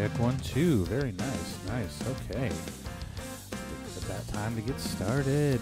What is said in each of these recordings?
Check, one, two. Very nice, nice. Okay. It's about time to get started.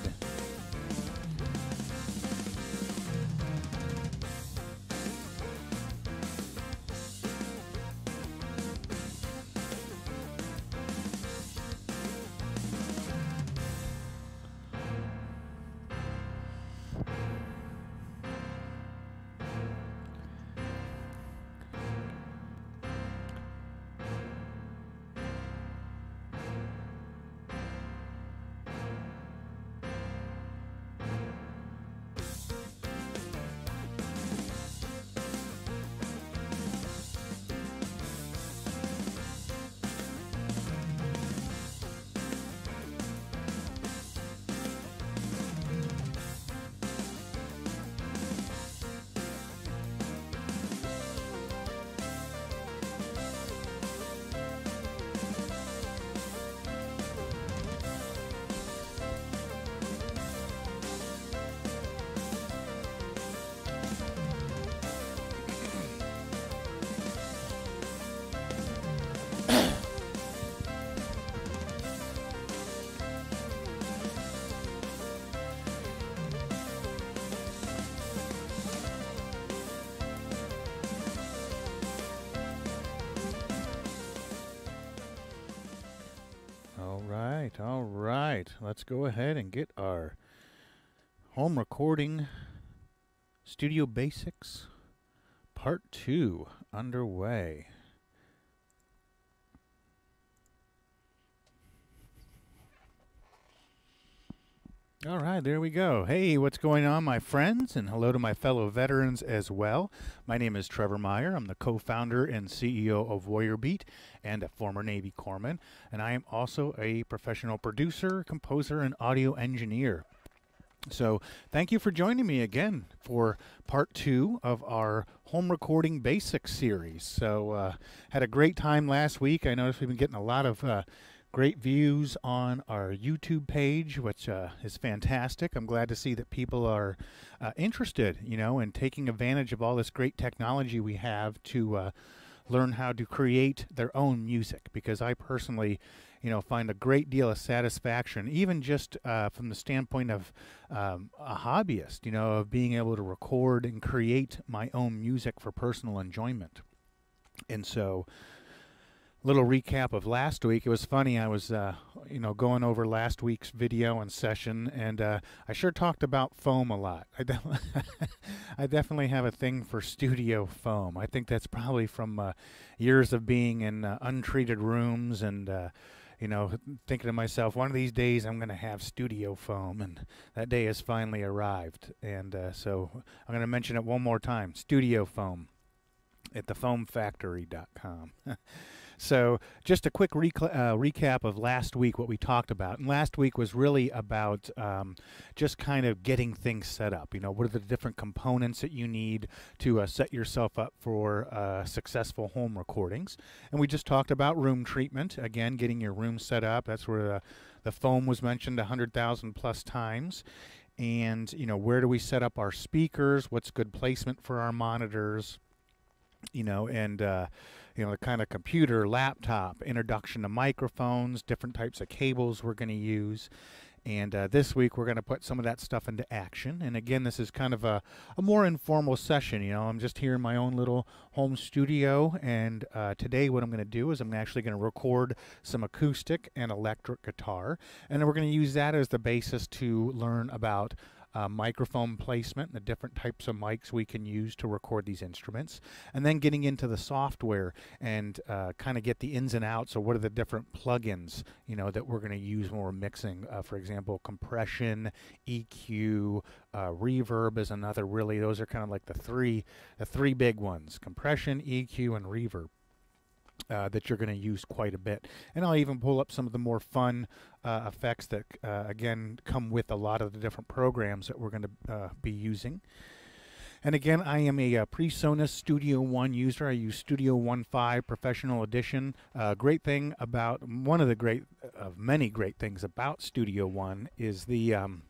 Let's go ahead and get our home recording studio basics part two underway. All right, there we go. Hey, what's going on, my friends? And hello to my fellow veterans as well. My name is Trevor Meyer. I'm the co founder and CEO of Warrior Beat and a former Navy corpsman. And I am also a professional producer, composer, and audio engineer. So, thank you for joining me again for part two of our home recording basics series. So, uh, had a great time last week. I noticed we've been getting a lot of uh, great views on our YouTube page, which uh, is fantastic. I'm glad to see that people are uh, interested, you know, in taking advantage of all this great technology we have to uh, learn how to create their own music. Because I personally, you know, find a great deal of satisfaction, even just uh, from the standpoint of um, a hobbyist, you know, of being able to record and create my own music for personal enjoyment. And so, little recap of last week. It was funny. I was, uh, you know, going over last week's video and session, and uh, I sure talked about foam a lot. I, de- I definitely have a thing for studio foam. I think that's probably from uh, years of being in uh, untreated rooms and. Uh, you know, thinking to myself, one of these days I'm going to have studio foam, and that day has finally arrived. And uh, so I'm going to mention it one more time: studio foam at thefoamfactory.com. So, just a quick recla- uh, recap of last week, what we talked about. And last week was really about um, just kind of getting things set up. You know, what are the different components that you need to uh, set yourself up for uh, successful home recordings? And we just talked about room treatment. Again, getting your room set up. That's where the, the foam was mentioned 100,000 plus times. And, you know, where do we set up our speakers? What's good placement for our monitors? You know, and, uh, you know, the kind of computer, laptop, introduction to microphones, different types of cables we're going to use. And uh, this week we're going to put some of that stuff into action. And again, this is kind of a, a more informal session. You know, I'm just here in my own little home studio. And uh, today, what I'm going to do is I'm actually going to record some acoustic and electric guitar. And then we're going to use that as the basis to learn about uh, microphone placement and the different types of mics we can use to record these instruments, and then getting into the software and uh, kind of get the ins and outs. So, what are the different plugins you know that we're going to use when we're mixing? Uh, for example, compression, EQ, uh, reverb is another. Really, those are kind of like the three the three big ones: compression, EQ, and reverb uh, that you're going to use quite a bit. And I'll even pull up some of the more fun uh, effects that, uh, again, come with a lot of the different programs that we're going to uh, be using. And again, I am a, uh, PreSonus Studio One user. I use Studio One Five Professional Edition. Uh, great thing about one of the great of many great things about Studio One is the um,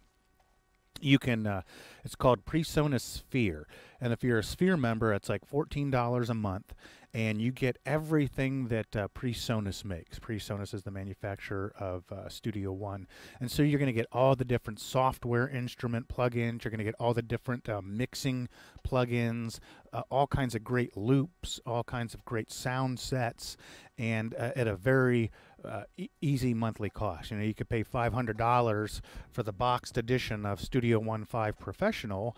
you can uh, it's called presonus sphere and if you're a sphere member it's like $14 a month and you get everything that uh, PreSonus makes. PreSonus is the manufacturer of uh, Studio One, and so you're going to get all the different software instrument plugins. You're going to get all the different uh, mixing plugins, uh, all kinds of great loops, all kinds of great sound sets, and uh, at a very uh, e easy monthly cost. You know, you could pay $500 for the boxed edition of Studio One 5 Professional,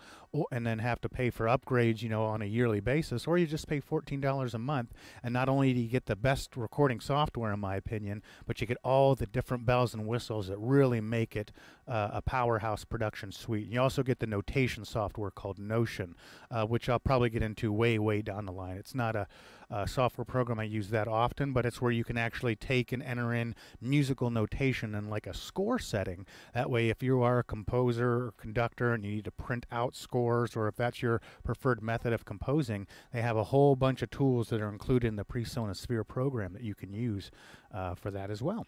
and then have to pay for upgrades, you know, on a yearly basis, or you just pay $14 a month, and not only do you get the best recording software, in my opinion, but you get all the different bells and whistles that really make it uh, a powerhouse production suite. And You also get the notation software called Notion, uh, which I'll probably get into way, way down the line. It's not a, a software program I use that often, but it's where you can actually take and enter in musical notation in like a score setting. That way, if you are a composer or conductor and you need to print out scores, or if that's your preferred method of composing, they have a whole bunch of tools that are included in the PreSonus Sphere program that you can use uh, for that as well.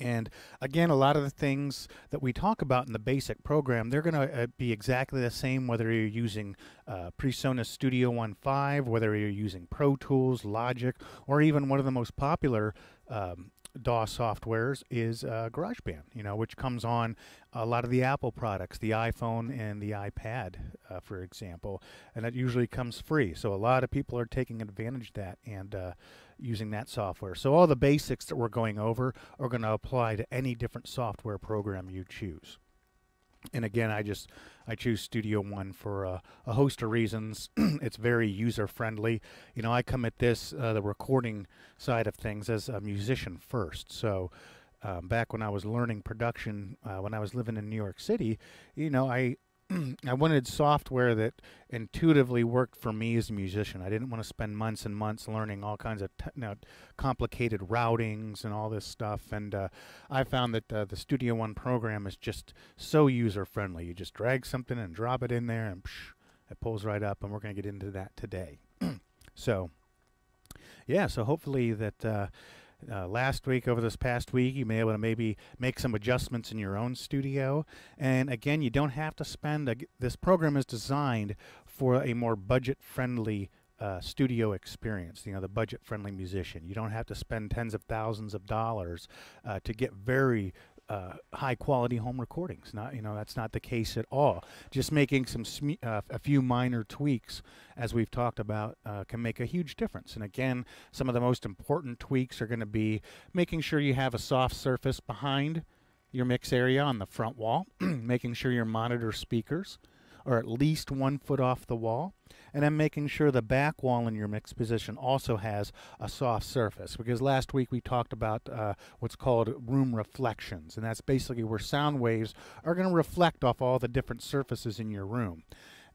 And again, a lot of the things that we talk about in the basic program, they're going to uh, be exactly the same whether you're using uh, PreSonus Studio One 5, whether you're using Pro Tools, Logic, or even one of the most popular um, DAW softwares is uh, GarageBand, you know, which comes on a lot of the Apple products, the iPhone and the iPad, uh, for example, and that usually comes free. So a lot of people are taking advantage of that and uh, using that software. So all the basics that we're going over are going to apply to any different software program you choose. And again, I just I choose Studio One for a host of reasons. it's very user friendly. You know, I come at this uh, the recording side of things as a musician first. So um, back when I was learning production, uh, when I was living in New York City, you know, I I wanted software that intuitively worked for me as a musician. I didn't want to spend months and months learning all kinds of you know, complicated routings and all this stuff. And uh, I found that uh, the Studio One program is just so user friendly. You just drag something and drop it in there, and psh, it pulls right up. And we're going to get into that today. so, yeah. So hopefully that. Uh, uh, last week, over this past week, you may be able to maybe make some adjustments in your own studio. And again, you don't have to spend, a, this program is designed for a more budget-friendly uh, studio experience, you know, the budget-friendly musician. You don't have to spend tens of thousands of dollars uh, to get very uh, high quality home recordings. Not you know that's not the case at all. Just making some uh, a few minor tweaks, as we've talked about, uh, can make a huge difference. And again, some of the most important tweaks are going to be making sure you have a soft surface behind your mix area on the front wall, making sure your monitor speakers are at least one foot off the wall and I'm making sure the back wall in your mix position also has a soft surface. Because last week we talked about uh, what's called room reflections and that's basically where sound waves are going to reflect off all the different surfaces in your room.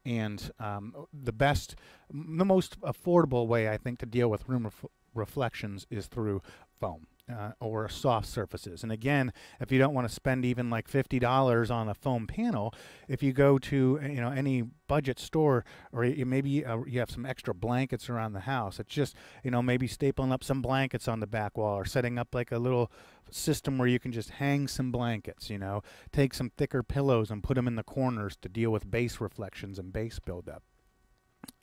And um, the best the most affordable way I think to deal with room ref reflections is through foam uh, or soft surfaces. And again, if you don't want to spend even like $50 on a foam panel, if you go to you know any budget store or maybe uh, you have some extra blankets around the house, it's just you know maybe stapling up some blankets on the back wall or setting up like a little system where you can just hang some blankets, you know, take some thicker pillows and put them in the corners to deal with bass reflections and bass buildup.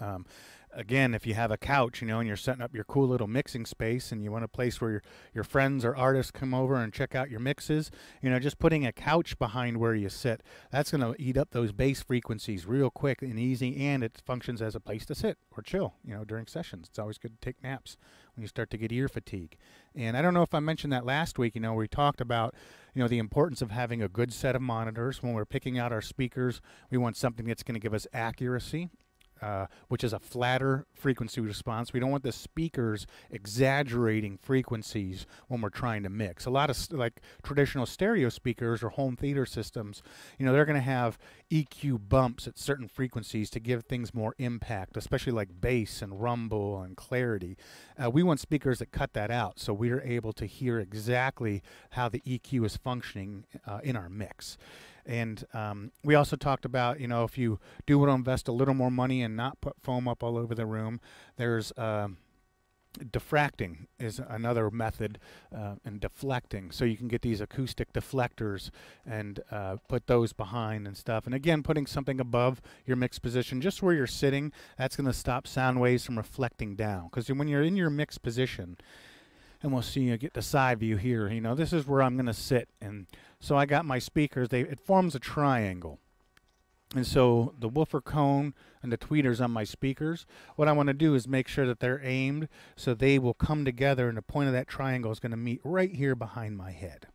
Um, again, if you have a couch, you know, and you're setting up your cool little mixing space and you want a place where your, your friends or artists come over and check out your mixes, you know, just putting a couch behind where you sit, that's going to eat up those bass frequencies real quick and easy, and it functions as a place to sit or chill, you know, during sessions. It's always good to take naps when you start to get ear fatigue. And I don't know if I mentioned that last week, you know, we talked about, you know, the importance of having a good set of monitors. When we're picking out our speakers, we want something that's going to give us accuracy uh, which is a flatter frequency response. We don't want the speakers exaggerating frequencies when we're trying to mix. A lot of like traditional stereo speakers or home theater systems, you know, they're going to have EQ bumps at certain frequencies to give things more impact, especially like bass and rumble and clarity. Uh, we want speakers that cut that out so we're able to hear exactly how the EQ is functioning uh, in our mix. And um, we also talked about, you know, if you do want to invest a little more money and not put foam up all over the room, there's uh, diffracting is another method uh, and deflecting. So you can get these acoustic deflectors and uh, put those behind and stuff. And again putting something above your mix position just where you're sitting that's going to stop sound waves from reflecting down. Because when you're in your mix position and we'll see you get the side view here you know this is where I'm going to sit and so I got my speakers they it forms a triangle and so the woofer cone and the tweeters on my speakers, what I want to do is make sure that they're aimed so they will come together and the point of that triangle is going to meet right here behind my head.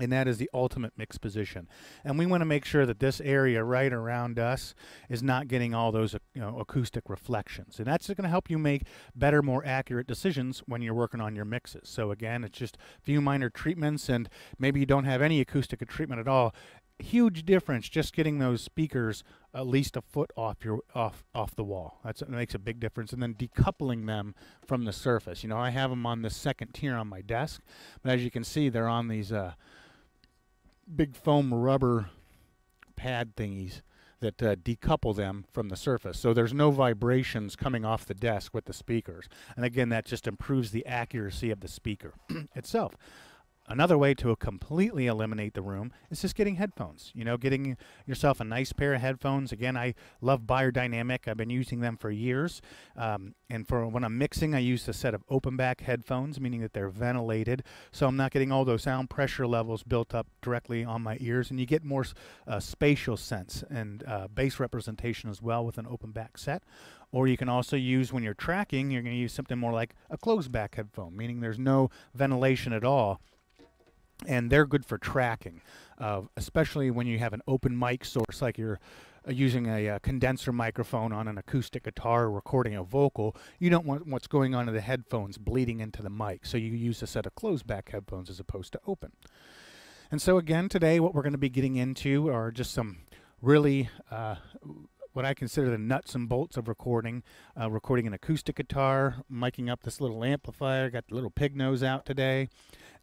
And that is the ultimate mix position. And we want to make sure that this area right around us is not getting all those you know, acoustic reflections. And that's going to help you make better, more accurate decisions when you're working on your mixes. So again, it's just a few minor treatments and maybe you don't have any acoustic treatment at all huge difference just getting those speakers at least a foot off your off off the wall. That's that makes a big difference. And then decoupling them from the surface. You know, I have them on the second tier on my desk, but as you can see, they're on these uh, big foam rubber pad thingies that uh, decouple them from the surface. So there's no vibrations coming off the desk with the speakers. And again, that just improves the accuracy of the speaker itself. Another way to completely eliminate the room is just getting headphones. You know, getting yourself a nice pair of headphones. Again, I love Beyerdynamic. I've been using them for years. Um, and for when I'm mixing, I use a set of open back headphones, meaning that they're ventilated. So I'm not getting all those sound pressure levels built up directly on my ears. And you get more uh, spatial sense and uh, bass representation as well with an open back set. Or you can also use, when you're tracking, you're going to use something more like a closed back headphone, meaning there's no ventilation at all and they're good for tracking, uh, especially when you have an open mic source like you're uh, using a, a, uh, condenser microphone on an acoustic guitar recording a vocal. You don't want what's going on in the headphones bleeding into the mic, so you use a set of closed back headphones as opposed to open. And so again, today what we're going to be getting into are just some really uh, what I consider the nuts and bolts of recording. Uh, recording an acoustic guitar, miking up this little amplifier, got the little pig nose out today.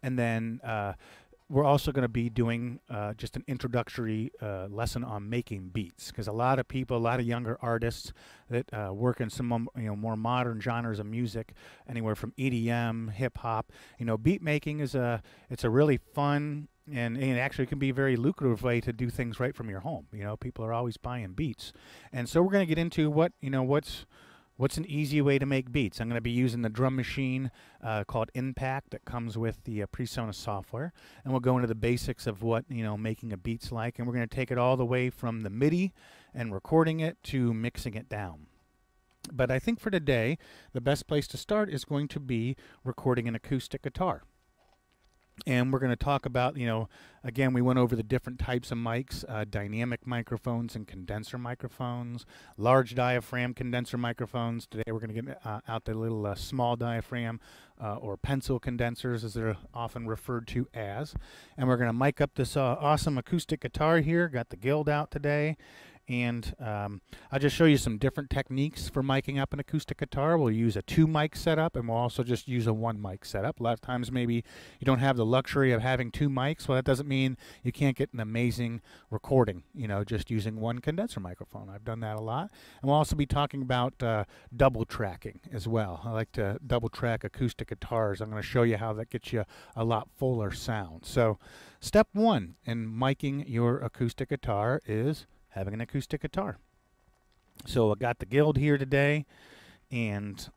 And then uh, we're also going to be doing uh, just an introductory uh, lesson on making beats because a lot of people, a lot of younger artists that uh, work in some you know more modern genres of music, anywhere from EDM, hip hop. You know, beat making is a it's a really fun and, and actually can be a very lucrative way to do things right from your home. You know, people are always buying beats, and so we're going to get into what you know what's What's an easy way to make beats? I'm going to be using the drum machine uh, called Impact that comes with the uh, PreSonus software, and we'll go into the basics of what you know making a beat's like, and we're going to take it all the way from the MIDI and recording it to mixing it down. But I think for today, the best place to start is going to be recording an acoustic guitar and we're going to talk about you know again we went over the different types of mics uh, dynamic microphones and condenser microphones large diaphragm condenser microphones. Today we're going to get uh, out the little uh, small diaphragm uh, or pencil condensers as they're often referred to as. And we're going to mic up this uh, awesome acoustic guitar here. Got the guild out today and um, I'll just show you some different techniques for miking up an acoustic guitar. We'll use a two mic setup and we'll also just use a one mic setup. A lot of times maybe you don't have the luxury of having two mics. Well, that doesn't mean you can't get an amazing recording, you know, just using one condenser microphone. I've done that a lot. And we'll also be talking about uh, double tracking as well. I like to double track acoustic guitars. I'm going to show you how that gets you a lot fuller sound. So step one in miking your acoustic guitar is having an acoustic guitar. So I got the guild here today, and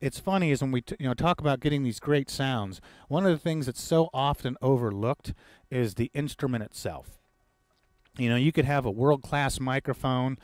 it's funny is when we you know talk about getting these great sounds. One of the things that's so often overlooked is the instrument itself. You know, you could have a world-class microphone,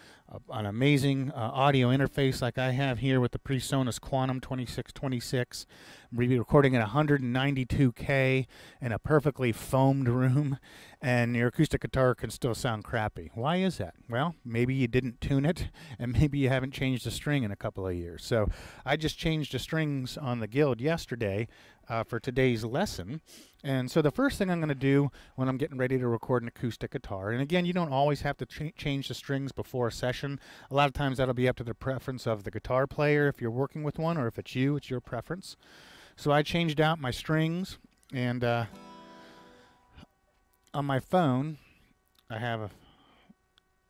an amazing uh, audio interface like I have here with the PreSonus Quantum 2626. We're recording at 192K in a perfectly foamed room, and your acoustic guitar can still sound crappy. Why is that? Well, maybe you didn't tune it, and maybe you haven't changed the string in a couple of years. So I just changed the strings on the Guild yesterday uh, for today's lesson. And so the first thing I'm going to do when I'm getting ready to record an acoustic guitar, and again, you don't always have to ch change the strings before a session. A lot of times that'll be up to the preference of the guitar player if you're working with one, or if it's you, it's your preference. So I changed out my strings, and uh, on my phone, I have a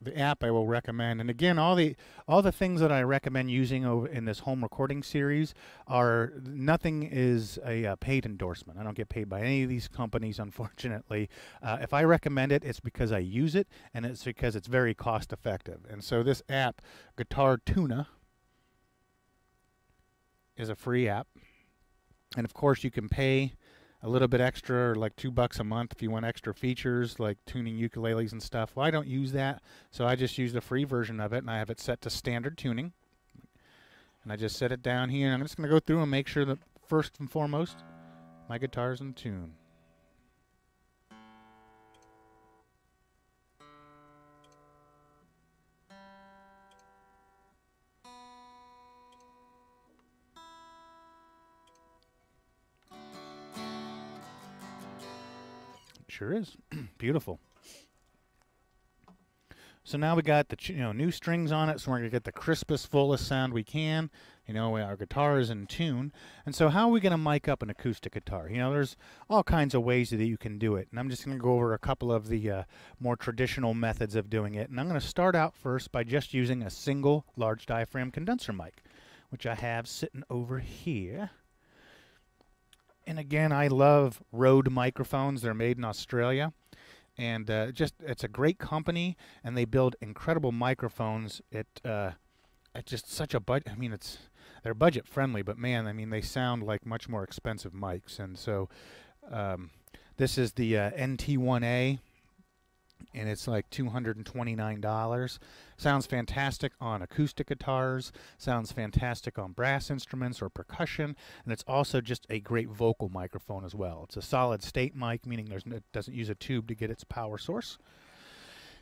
the app I will recommend. And again, all the all the things that I recommend using over in this home recording series are nothing is a uh, paid endorsement. I don't get paid by any of these companies, unfortunately. Uh, if I recommend it, it's because I use it and it's because it's very cost effective. And so this app, Guitar Tuna, is a free app, and of course you can pay a little bit extra, or like two bucks a month, if you want extra features like tuning ukuleles and stuff. Well, I don't use that, so I just use the free version of it, and I have it set to standard tuning. And I just set it down here, and I'm just going to go through and make sure that first and foremost, my guitar's in tune. Sure is. Beautiful. So now we got the you know new strings on it, so we're gonna get the crispest, fullest sound we can. You know, our guitar is in tune, and so how are we gonna mic up an acoustic guitar? You know, there's all kinds of ways that you can do it, and I'm just gonna go over a couple of the uh, more traditional methods of doing it. And I'm gonna start out first by just using a single large diaphragm condenser mic, which I have sitting over here. And again, I love Rode microphones. They're made in Australia. And uh, just it's a great company, and they build incredible microphones. It uh, it's just such a budget. I mean, it's they're budget friendly, but man, I mean, they sound like much more expensive mics. And so, um, this is the uh, NT1A and it's like $229. Sounds fantastic on acoustic guitars, sounds fantastic on brass instruments or percussion, and it's also just a great vocal microphone as well. It's a solid state mic, meaning there's no, it doesn't use a tube to get its power source.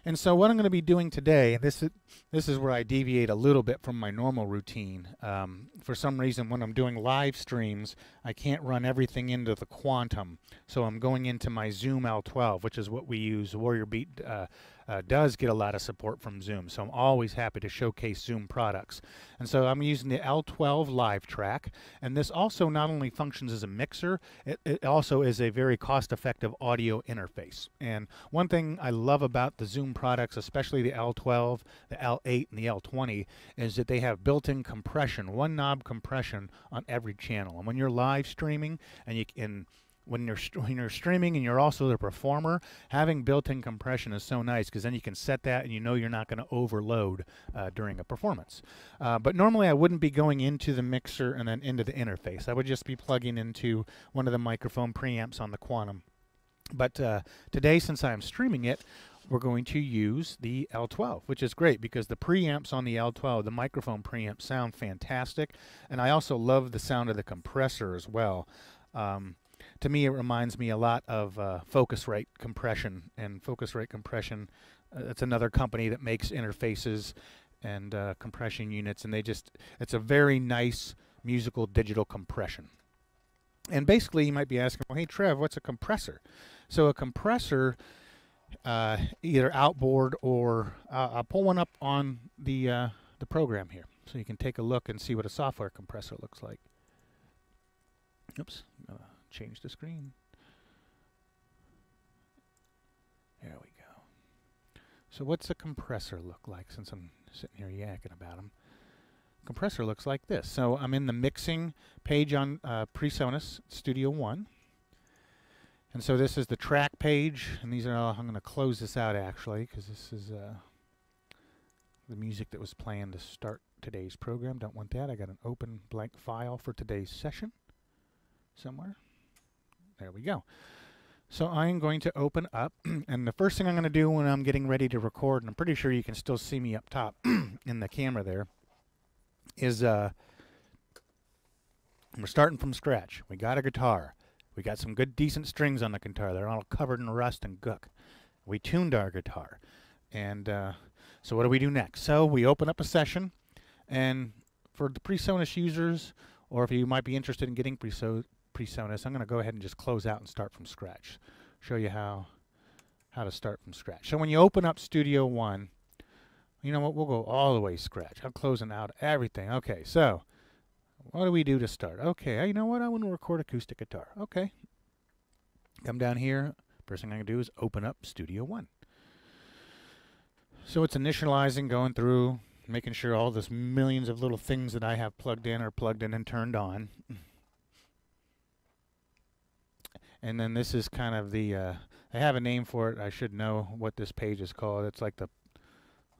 And so what I'm going to be doing today, this is, this is where I deviate a little bit from my normal routine. Um, for some reason, when I'm doing live streams, I can't run everything into the Quantum. So I'm going into my Zoom L12, which is what we use Warrior Beat uh, uh, does get a lot of support from Zoom. So I'm always happy to showcase Zoom products. And so I'm using the L12 LiveTrak. And this also not only functions as a mixer, it, it also is a very cost-effective audio interface. And one thing I love about the Zoom products, especially the L12, the L8, and the L20, is that they have built-in compression, one knob compression on every channel. And when you're live streaming and you can when you're when you're streaming and you're also the performer, having built-in compression is so nice because then you can set that and you know you're not going to overload uh, during a performance. Uh, but normally I wouldn't be going into the mixer and then into the interface. I would just be plugging into one of the microphone preamps on the Quantum. But uh, today, since I'm streaming it, we're going to use the L12, which is great because the preamps on the L12, the microphone preamps, sound fantastic. And I also love the sound of the compressor as well. Um, to me, it reminds me a lot of uh, Focusrite compression. And Focusrite compression, uh, it's another company that makes interfaces and uh, compression units, and they just, it's a very nice musical digital compression. And basically, you might be asking, well, hey, Trev, what's a compressor? So a compressor, uh, either outboard or uh, I'll pull one up on the uh, the program here, so you can take a look and see what a software compressor looks like. Oops change the screen. There we go. So what's a compressor look like since I'm sitting here yakking about them? Compressor looks like this. So I'm in the mixing page on uh, PreSonus Studio One. And so this is the track page, and these are all, I'm going to close this out actually, because this is uh, the music that was planned to start today's program. Don't want that. I got an open blank file for today's session somewhere. There we go. So I'm going to open up, and the first thing I'm going to do when I'm getting ready to record, and I'm pretty sure you can still see me up top in the camera there, is uh, we're starting from scratch. We got a guitar. We got some good, decent strings on the guitar. They're all covered in rust and gook. We tuned our guitar. And uh, so what do we do next? So we open up a session, and for the PreSonus users, or if you might be interested in getting PreSonus, PreSonus. I'm going to go ahead and just close out and start from scratch. Show you how how to start from scratch. So when you open up Studio One, you know what? We'll go all the way scratch. I'm closing out everything. Okay, so what do we do to start? Okay, you know what? I want to record acoustic guitar. Okay. Come down here. First thing I'm going to do is open up Studio One. So it's initializing, going through, making sure all this millions of little things that I have plugged in are plugged in and turned on. And then this is kind of the, uh, I have a name for it. I should know what this page is called. It's like the,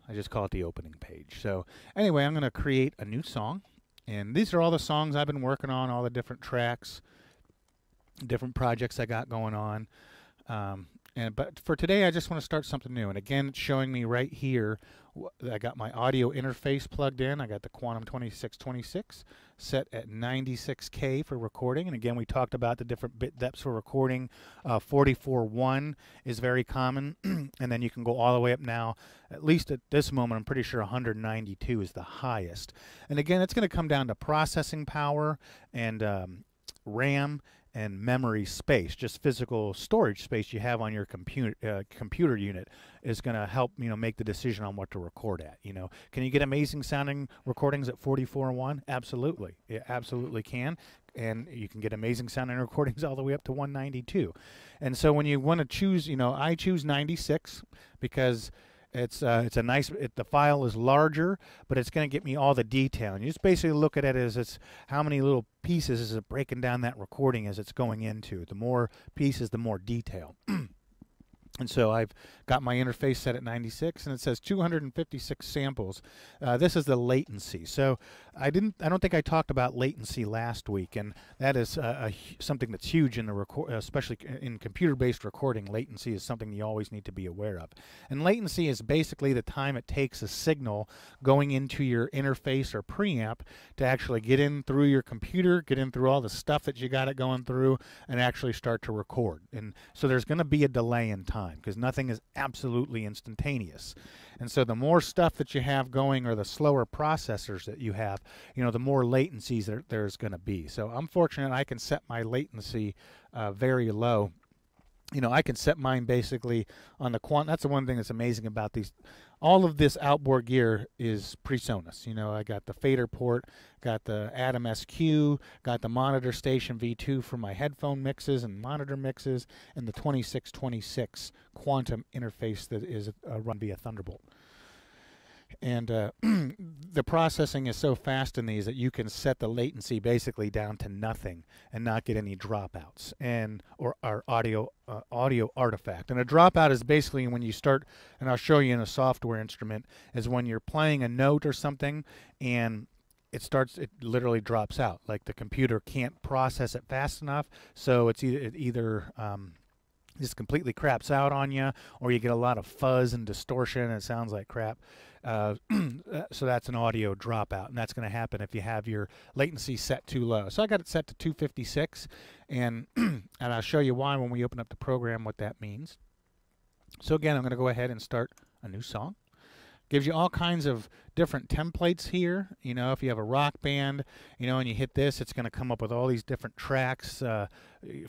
I just call it the opening page. So anyway, I'm going to create a new song. And these are all the songs I've been working on, all the different tracks, different projects I got going on. Um, and but for today, I just want to start something new. And again, it's showing me right here. I got my audio interface plugged in. I got the Quantum 2626 set at 96K for recording. And again, we talked about the different bit depths for recording. Uh, 44.1 is very common. and then you can go all the way up now, at least at this moment, I'm pretty sure 192 is the highest. And again, it's going to come down to processing power and um, RAM and memory space, just physical storage space you have on your computer uh, computer unit is going to help you know make the decision on what to record at. You know, can you get amazing sounding recordings at 44.1? Absolutely, it absolutely can, and you can get amazing sounding recordings all the way up to 192. And so when you want to choose, you know, I choose 96 because it's uh, it's a nice. It, the file is larger, but it's going to get me all the detail. And you just basically look at it as it's how many little pieces is it breaking down that recording as it's going into. The more pieces, the more detail. And so I've got my interface set at 96, and it says 256 samples. Uh, this is the latency. So I didn't. I don't think I talked about latency last week, and that is a, something that's huge in the record, especially in computer-based recording. Latency is something you always need to be aware of. And latency is basically the time it takes a signal going into your interface or preamp to actually get in through your computer, get in through all the stuff that you got it going through, and actually start to record. And so there's going to be a delay in time because nothing is absolutely instantaneous. And so the more stuff that you have going or the slower processors that you have, you know, the more latencies there, there's going to be. So I'm fortunate I can set my latency uh, very low you know, I can set mine basically on the quant. That's the one thing that's amazing about these. All of this outboard gear is PreSonus. You know, I got the fader port, got the Atom SQ, got the monitor station V2 for my headphone mixes and monitor mixes, and the 2626 quantum interface that is uh, run via Thunderbolt and uh, the processing is so fast in these that you can set the latency basically down to nothing and not get any dropouts and or audio uh, audio artifact. And a dropout is basically when you start and I'll show you in a software instrument is when you're playing a note or something and it starts it literally drops out. Like the computer can't process it fast enough so it's either it either um, just completely craps out on you or you get a lot of fuzz and distortion and it sounds like crap uh, uh, so that's an audio dropout, and that's going to happen if you have your latency set too low. So I got it set to 256, and and I'll show you why when we open up the program what that means. So again, I'm going to go ahead and start a new song. Gives you all kinds of different templates here. You know, if you have a rock band, you know, and you hit this, it's going to come up with all these different tracks uh,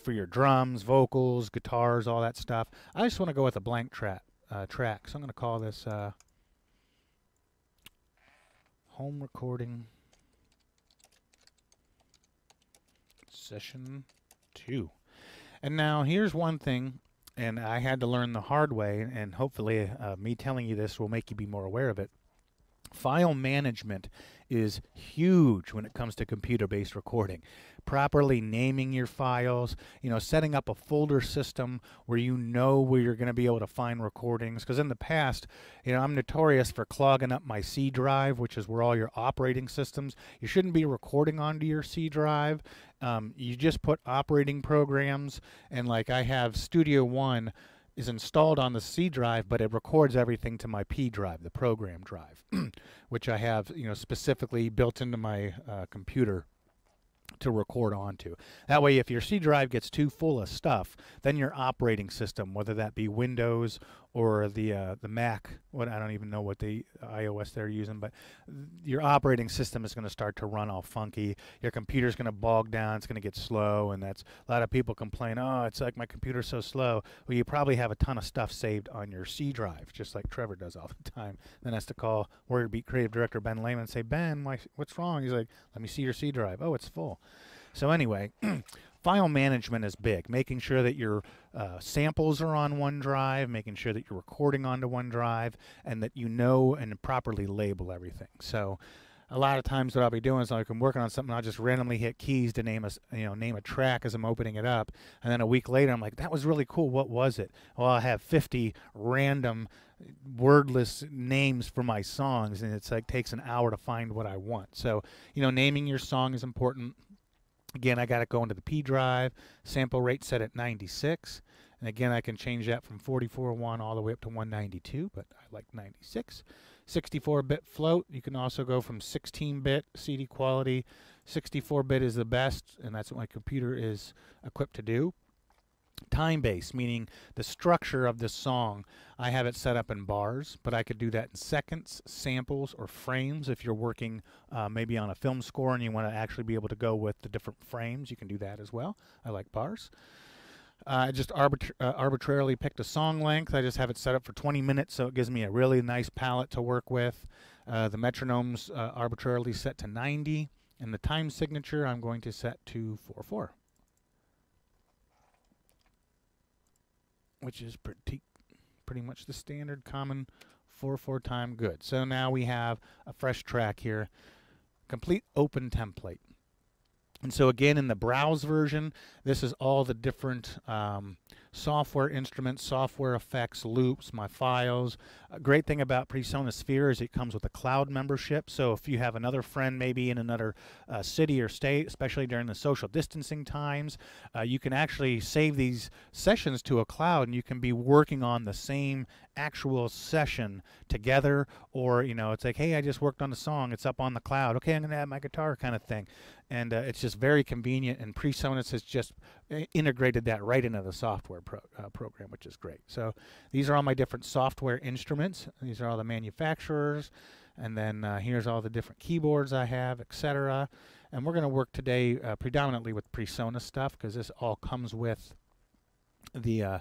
for your drums, vocals, guitars, all that stuff. I just want to go with a blank track. Uh, track. So I'm going to call this uh, home recording session two. And now here's one thing, and I had to learn the hard way, and hopefully uh, me telling you this will make you be more aware of it. File management is huge when it comes to computer-based recording. Properly naming your files, you know, setting up a folder system where you know where you're going to be able to find recordings. Because in the past, you know, I'm notorious for clogging up my C drive, which is where all your operating systems. You shouldn't be recording onto your C drive. Um, you just put operating programs, and like I have Studio One is installed on the C drive, but it records everything to my P drive, the program drive, which I have, you know, specifically built into my uh, computer to record onto. That way, if your C drive gets too full of stuff, then your operating system, whether that be Windows or the uh, the Mac, what I don't even know what the iOS they're using, but your operating system is going to start to run all funky. Your computer's going to bog down. It's going to get slow, and that's a lot of people complain. Oh, it's like my computer's so slow. Well, you probably have a ton of stuff saved on your C drive, just like Trevor does all the time. Then has to call Warrior Beat creative director Ben Lehman and say, Ben, why, what's wrong? He's like, let me see your C drive. Oh, it's full. So anyway, file management is big, making sure that your uh, samples are on OneDrive, making sure that you're recording onto OneDrive, and that you know and properly label everything. So a lot of times what I'll be doing is like I'm working on something, I'll just randomly hit keys to name a you know name a track as I'm opening it up, and then a week later I'm like, that was really cool. What was it? Well, I have 50 random wordless names for my songs, and it's like takes an hour to find what I want. So you know, naming your song is important. Again, I got it going to the P drive. Sample rate set at 96. And again, I can change that from 44.1 all the way up to 192, but I like 96. 64-bit float. You can also go from 16-bit CD quality. 64-bit is the best, and that's what my computer is equipped to do. Time base, meaning the structure of the song. I have it set up in bars, but I could do that in seconds, samples, or frames. If you're working uh, maybe on a film score and you want to actually be able to go with the different frames, you can do that as well. I like bars. Uh, I just arbitra uh, arbitrarily picked a song length. I just have it set up for 20 minutes, so it gives me a really nice palette to work with. Uh, the metronome's uh, arbitrarily set to 90, and the time signature I'm going to set to 4-4, which is pretty, pretty much the standard common 4-4 time good. So now we have a fresh track here, complete open template. And so again, in the browse version, this is all the different um, software instruments, software effects, loops, my files. A great thing about PreSonus Sphere is it comes with a cloud membership. So if you have another friend maybe in another uh, city or state, especially during the social distancing times, uh, you can actually save these sessions to a cloud and you can be working on the same actual session together or you know it's like hey i just worked on the song it's up on the cloud okay i'm to add my guitar kind of thing and uh, it's just very convenient and presonus has just uh, integrated that right into the software pro, uh, program, which is great. So these are all my different software instruments. These are all the manufacturers. And then uh, here's all the different keyboards I have, etc. And we're going to work today uh, predominantly with PreSonus stuff because this all comes with the uh,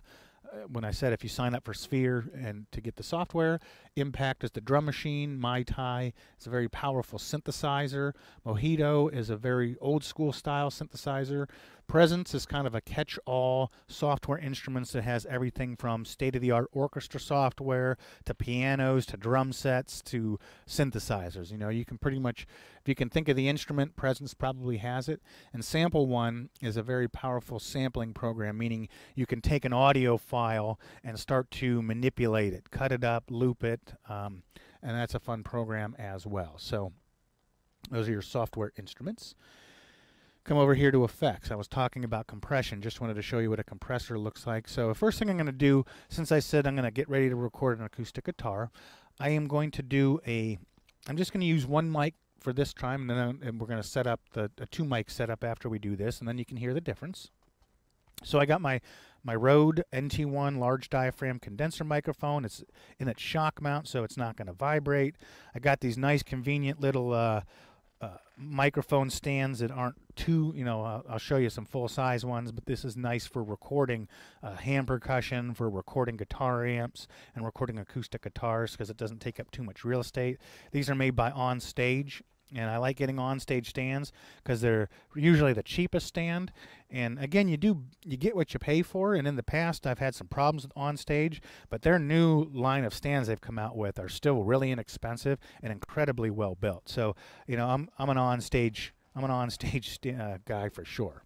when I said if you sign up for Sphere and to get the software, Impact is the drum machine, Mai Tai is a very powerful synthesizer, Mojito is a very old school style synthesizer, Presence is kind of a catch-all software instruments that has everything from state-of-the-art orchestra software to pianos to drum sets to synthesizers. You know, you can pretty much, if you can think of the instrument, Presence probably has it. And Sample One is a very powerful sampling program, meaning you can take an audio file and start to manipulate it, cut it up, loop it, um, and that's a fun program as well. So those are your software instruments come over here to effects. I was talking about compression, just wanted to show you what a compressor looks like. So first thing I'm going to do, since I said I'm going to get ready to record an acoustic guitar, I am going to do a, I'm just going to use one mic for this time, and then and we're going to set up the a two mic setup after we do this, and then you can hear the difference. So I got my my Rode NT1 large diaphragm condenser microphone. It's in its shock mount, so it's not going to vibrate. I got these nice, convenient little uh, uh, microphone stands that aren't too, you know, uh, I'll show you some full size ones, but this is nice for recording uh, hand percussion, for recording guitar amps, and recording acoustic guitars because it doesn't take up too much real estate. These are made by On Stage, and I like getting on stage stands because they're usually the cheapest stand. And again, you do you get what you pay for. And in the past, I've had some problems with on stage, but their new line of stands they've come out with are still really inexpensive and incredibly well built. So you know, I'm I'm an on stage I'm an on stage uh, guy for sure.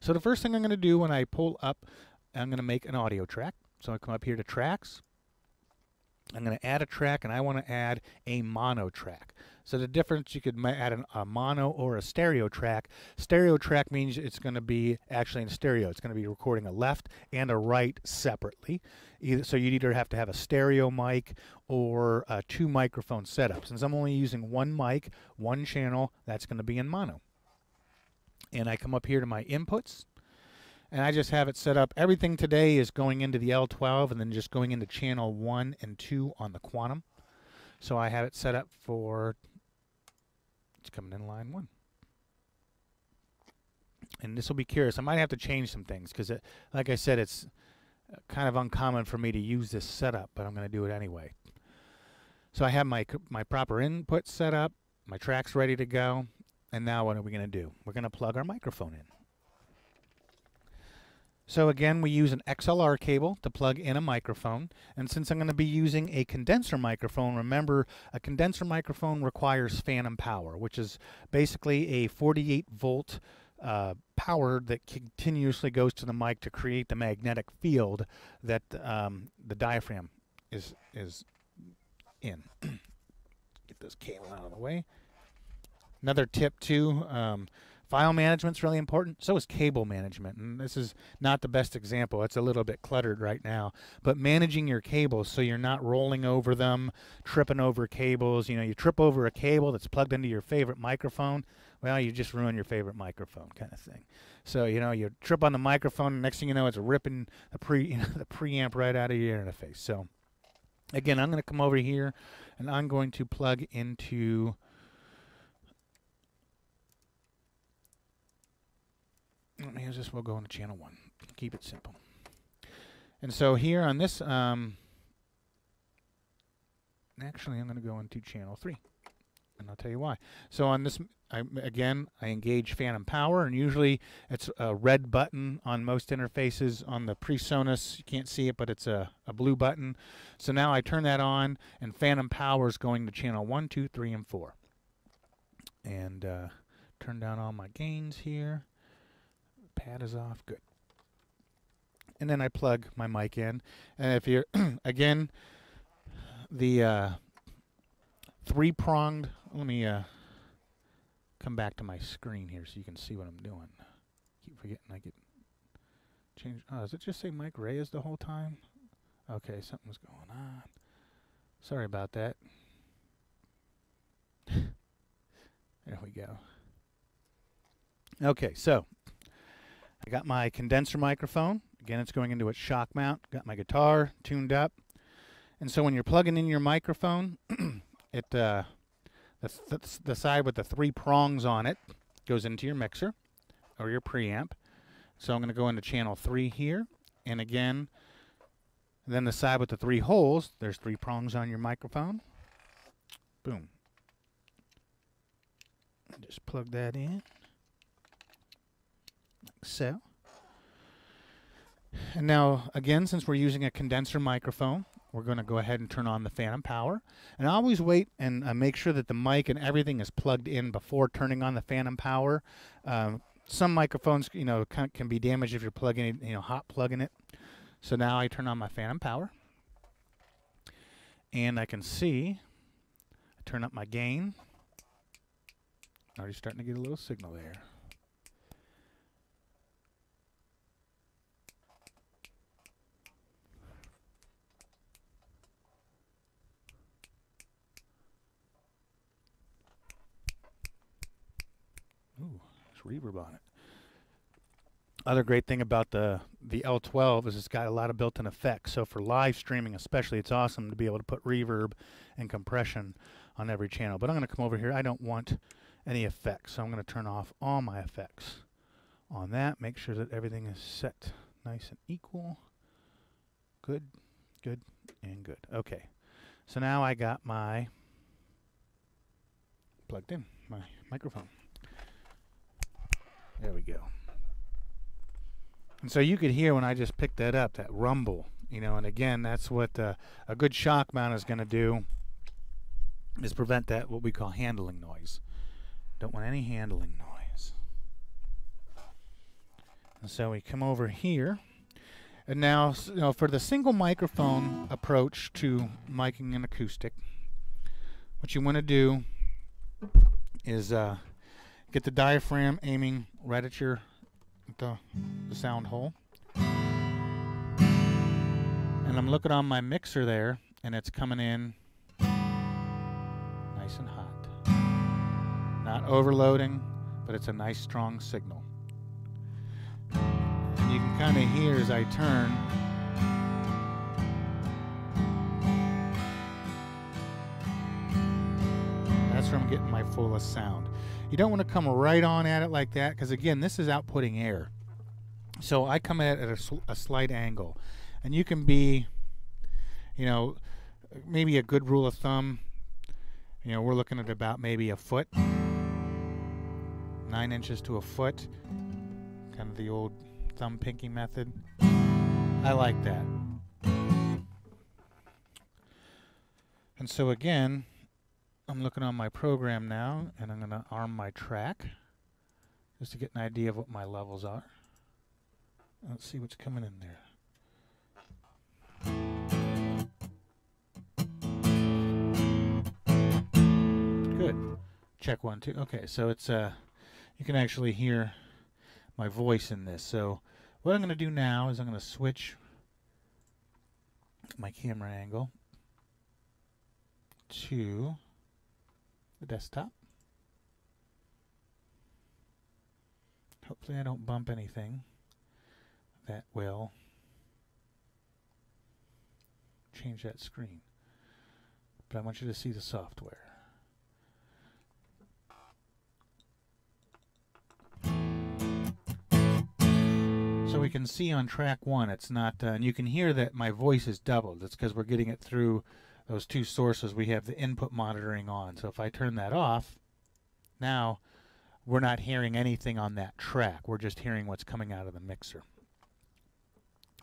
So the first thing I'm going to do when I pull up, I'm going to make an audio track. So I come up here to tracks. I'm going to add a track and I want to add a mono track. So the difference, you could add an, a mono or a stereo track. Stereo track means it's going to be actually in stereo. It's going to be recording a left and a right separately. Either, so you'd either have to have a stereo mic or a two microphone setup. Since I'm only using one mic, one channel, that's going to be in mono. And I come up here to my inputs and I just have it set up. Everything today is going into the L12 and then just going into channel 1 and 2 on the Quantum. So I have it set up for it's coming in line one. And this will be curious. I might have to change some things because, like I said, it's uh, kind of uncommon for me to use this setup, but I'm going to do it anyway. So I have my my proper input set up, my tracks ready to go, and now what are we going to do? We're going to plug our microphone in. So again, we use an XLR cable to plug in a microphone. And since I'm going to be using a condenser microphone, remember a condenser microphone requires phantom power, which is basically a 48 volt uh, power that continuously goes to the mic to create the magnetic field that um, the diaphragm is is in. Get this cable out of the way. Another tip too. Um, File management is really important. So is cable management. And this is not the best example. It's a little bit cluttered right now. But managing your cables so you're not rolling over them, tripping over cables. You know, you trip over a cable that's plugged into your favorite microphone. Well, you just ruin your favorite microphone kind of thing. So, you know, you trip on the microphone, and next thing you know, it's ripping the pre you know, the preamp right out of your interface. So again, I'm going to come over here and I'm going to plug into let me this. We'll go into channel one. Keep it simple. And so here on this, um, actually, I'm going to go into channel three, and I'll tell you why. So on this, I, again, I engage phantom power, and usually it's a red button on most interfaces. On the PreSonus, you can't see it, but it's a, a blue button. So now I turn that on, and phantom power is going to channel one, two, three, and four. And uh, turn down all my gains here pad is off. Good. And then I plug my mic in. And if you're, again, the uh, three pronged, let me uh, come back to my screen here so you can see what I'm doing. Keep forgetting I get change. Oh, does it just say Mike Reyes the whole time? Okay, something's going on. Sorry about that. there we go. Okay, so I got my condenser microphone. Again, it's going into its shock mount. Got my guitar tuned up. And so when you're plugging in your microphone, it uh, the, th the side with the three prongs on it goes into your mixer or your preamp. So I'm going to go into channel 3 here. And again, then the side with the three holes, there's three prongs on your microphone. Boom. Just plug that in so. And now, again, since we're using a condenser microphone, we're going to go ahead and turn on the phantom power. And always wait and uh, make sure that the mic and everything is plugged in before turning on the phantom power. Um, some microphones, you know, can, can be damaged if you're plugging you know, hot plugging it. So now I turn on my phantom power. And I can see, I turn up my gain. Already starting to get a little signal there. Reverb on it. Other great thing about the the L12 is it's got a lot of built-in effects. So for live streaming especially, it's awesome to be able to put reverb and compression on every channel. But I'm going to come over here. I don't want any effects, so I'm going to turn off all my effects on that. Make sure that everything is set nice and equal. Good, good, and good. Okay. So now I got my plugged in, my microphone. There we go. And so you could hear when I just picked that up, that rumble, you know, and again, that's what uh, a good shock mount is going to do, is prevent that, what we call handling noise. Don't want any handling noise. And so we come over here, and now, you know, for the single microphone approach to miking an acoustic, what you want to do is uh, Get the diaphragm aiming right at your the, the sound hole. And I'm looking on my mixer there, and it's coming in nice and hot. Not overloading, but it's a nice strong signal. And you can kind of hear as I turn. That's where I'm getting my fullest sound. You don't want to come right on at it like that because, again, this is outputting air. So I come at it at a, sl a slight angle. And you can be, you know, maybe a good rule of thumb, you know, we're looking at about maybe a foot, nine inches to a foot, kind of the old thumb pinky method. I like that. And so again, I'm looking on my program now, and I'm going to arm my track just to get an idea of what my levels are. Let's see what's coming in there. Good. Check one, two. Okay, so it's uh, you can actually hear my voice in this. So what I'm going to do now is I'm going to switch my camera angle to the desktop. Hopefully I don't bump anything that will change that screen. But I want you to see the software. So we can see on track one, it's not, uh, and you can hear that my voice is doubled. It's because we're getting it through those two sources. We have the input monitoring on. So if I turn that off, now we're not hearing anything on that track. We're just hearing what's coming out of the mixer.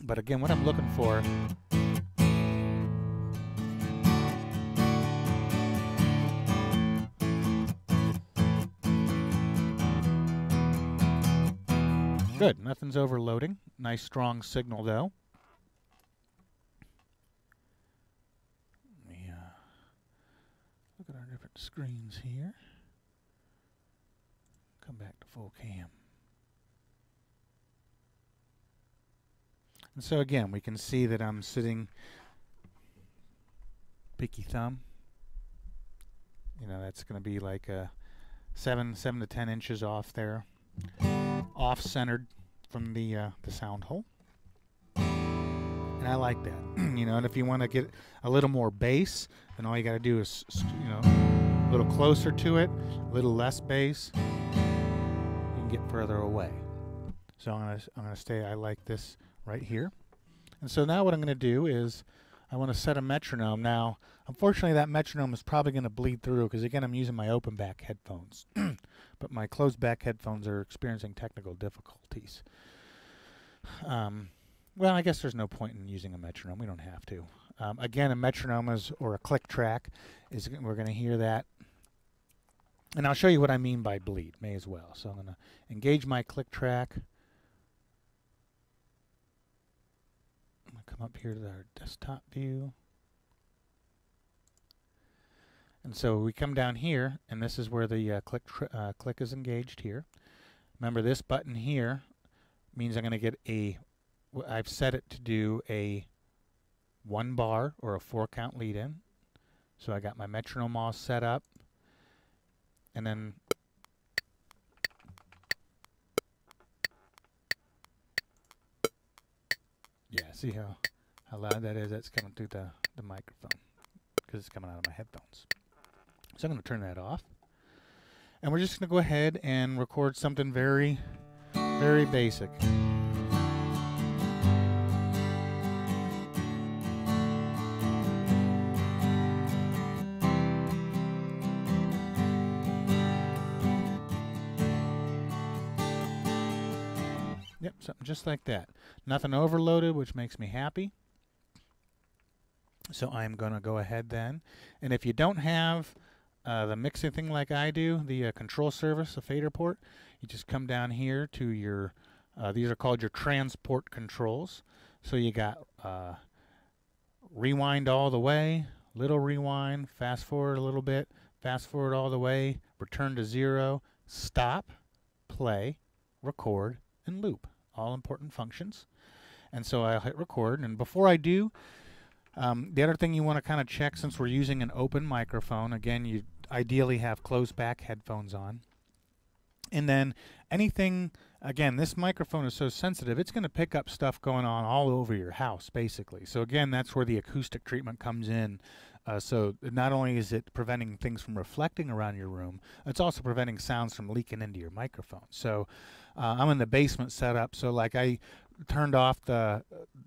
But again, what I'm looking for Good, nothing's overloading. Nice strong signal though. Let me uh, look at our different screens here. Come back to full cam. And so again, we can see that I'm sitting picky thumb. You know, that's going to be like a seven, seven to ten inches off there off-centered from the uh, the sound hole. And I like that, you know. And if you want to get a little more bass, then all you got to do is, you know, little closer to it, a little less bass. You can get further away. So I'm gonna I'm gonna stay. I like this right here. And so now what I'm gonna do is I want to set a metronome. Now, unfortunately, that metronome is probably going to bleed through because, again, I'm using my open back headphones. but my closed back headphones are experiencing technical difficulties. Um, well, I guess there's no point in using a metronome. We don't have to. Um, again, a metronome is, or a click track is we're going to hear that. And I'll show you what I mean by bleed, may as well. So I'm going to engage my click track. I'm going to come up here to our desktop view. And so we come down here, and this is where the uh, click uh, click is engaged here. Remember, this button here means I'm going to get a. I've set it to do a one bar or a four count lead in. So I got my metronome all set up, and then Yeah, see how, how loud that is? That's coming through the, the microphone because it's coming out of my headphones. So I'm going to turn that off. And we're just going to go ahead and record something very, very basic. Something just like that. Nothing overloaded, which makes me happy. So I'm going to go ahead then. And if you don't have uh, the mixing thing like I do, the uh, control surface, a fader port, you just come down here to your, uh, these are called your transport controls. So you got uh, rewind all the way, little rewind, fast forward a little bit, fast forward all the way, return to zero, stop, play, record, and loop all important functions. And so I'll hit record. And before I do, um, the other thing you want to kind of check since we're using an open microphone, again, you ideally have closed back headphones on. And then anything, again, this microphone is so sensitive, it's going to pick up stuff going on all over your house, basically. So, again, that's where the acoustic treatment comes in. Uh, so, not only is it preventing things from reflecting around your room, it's also preventing sounds from leaking into your microphone. So, uh, I'm in the basement setup, so like I turned off the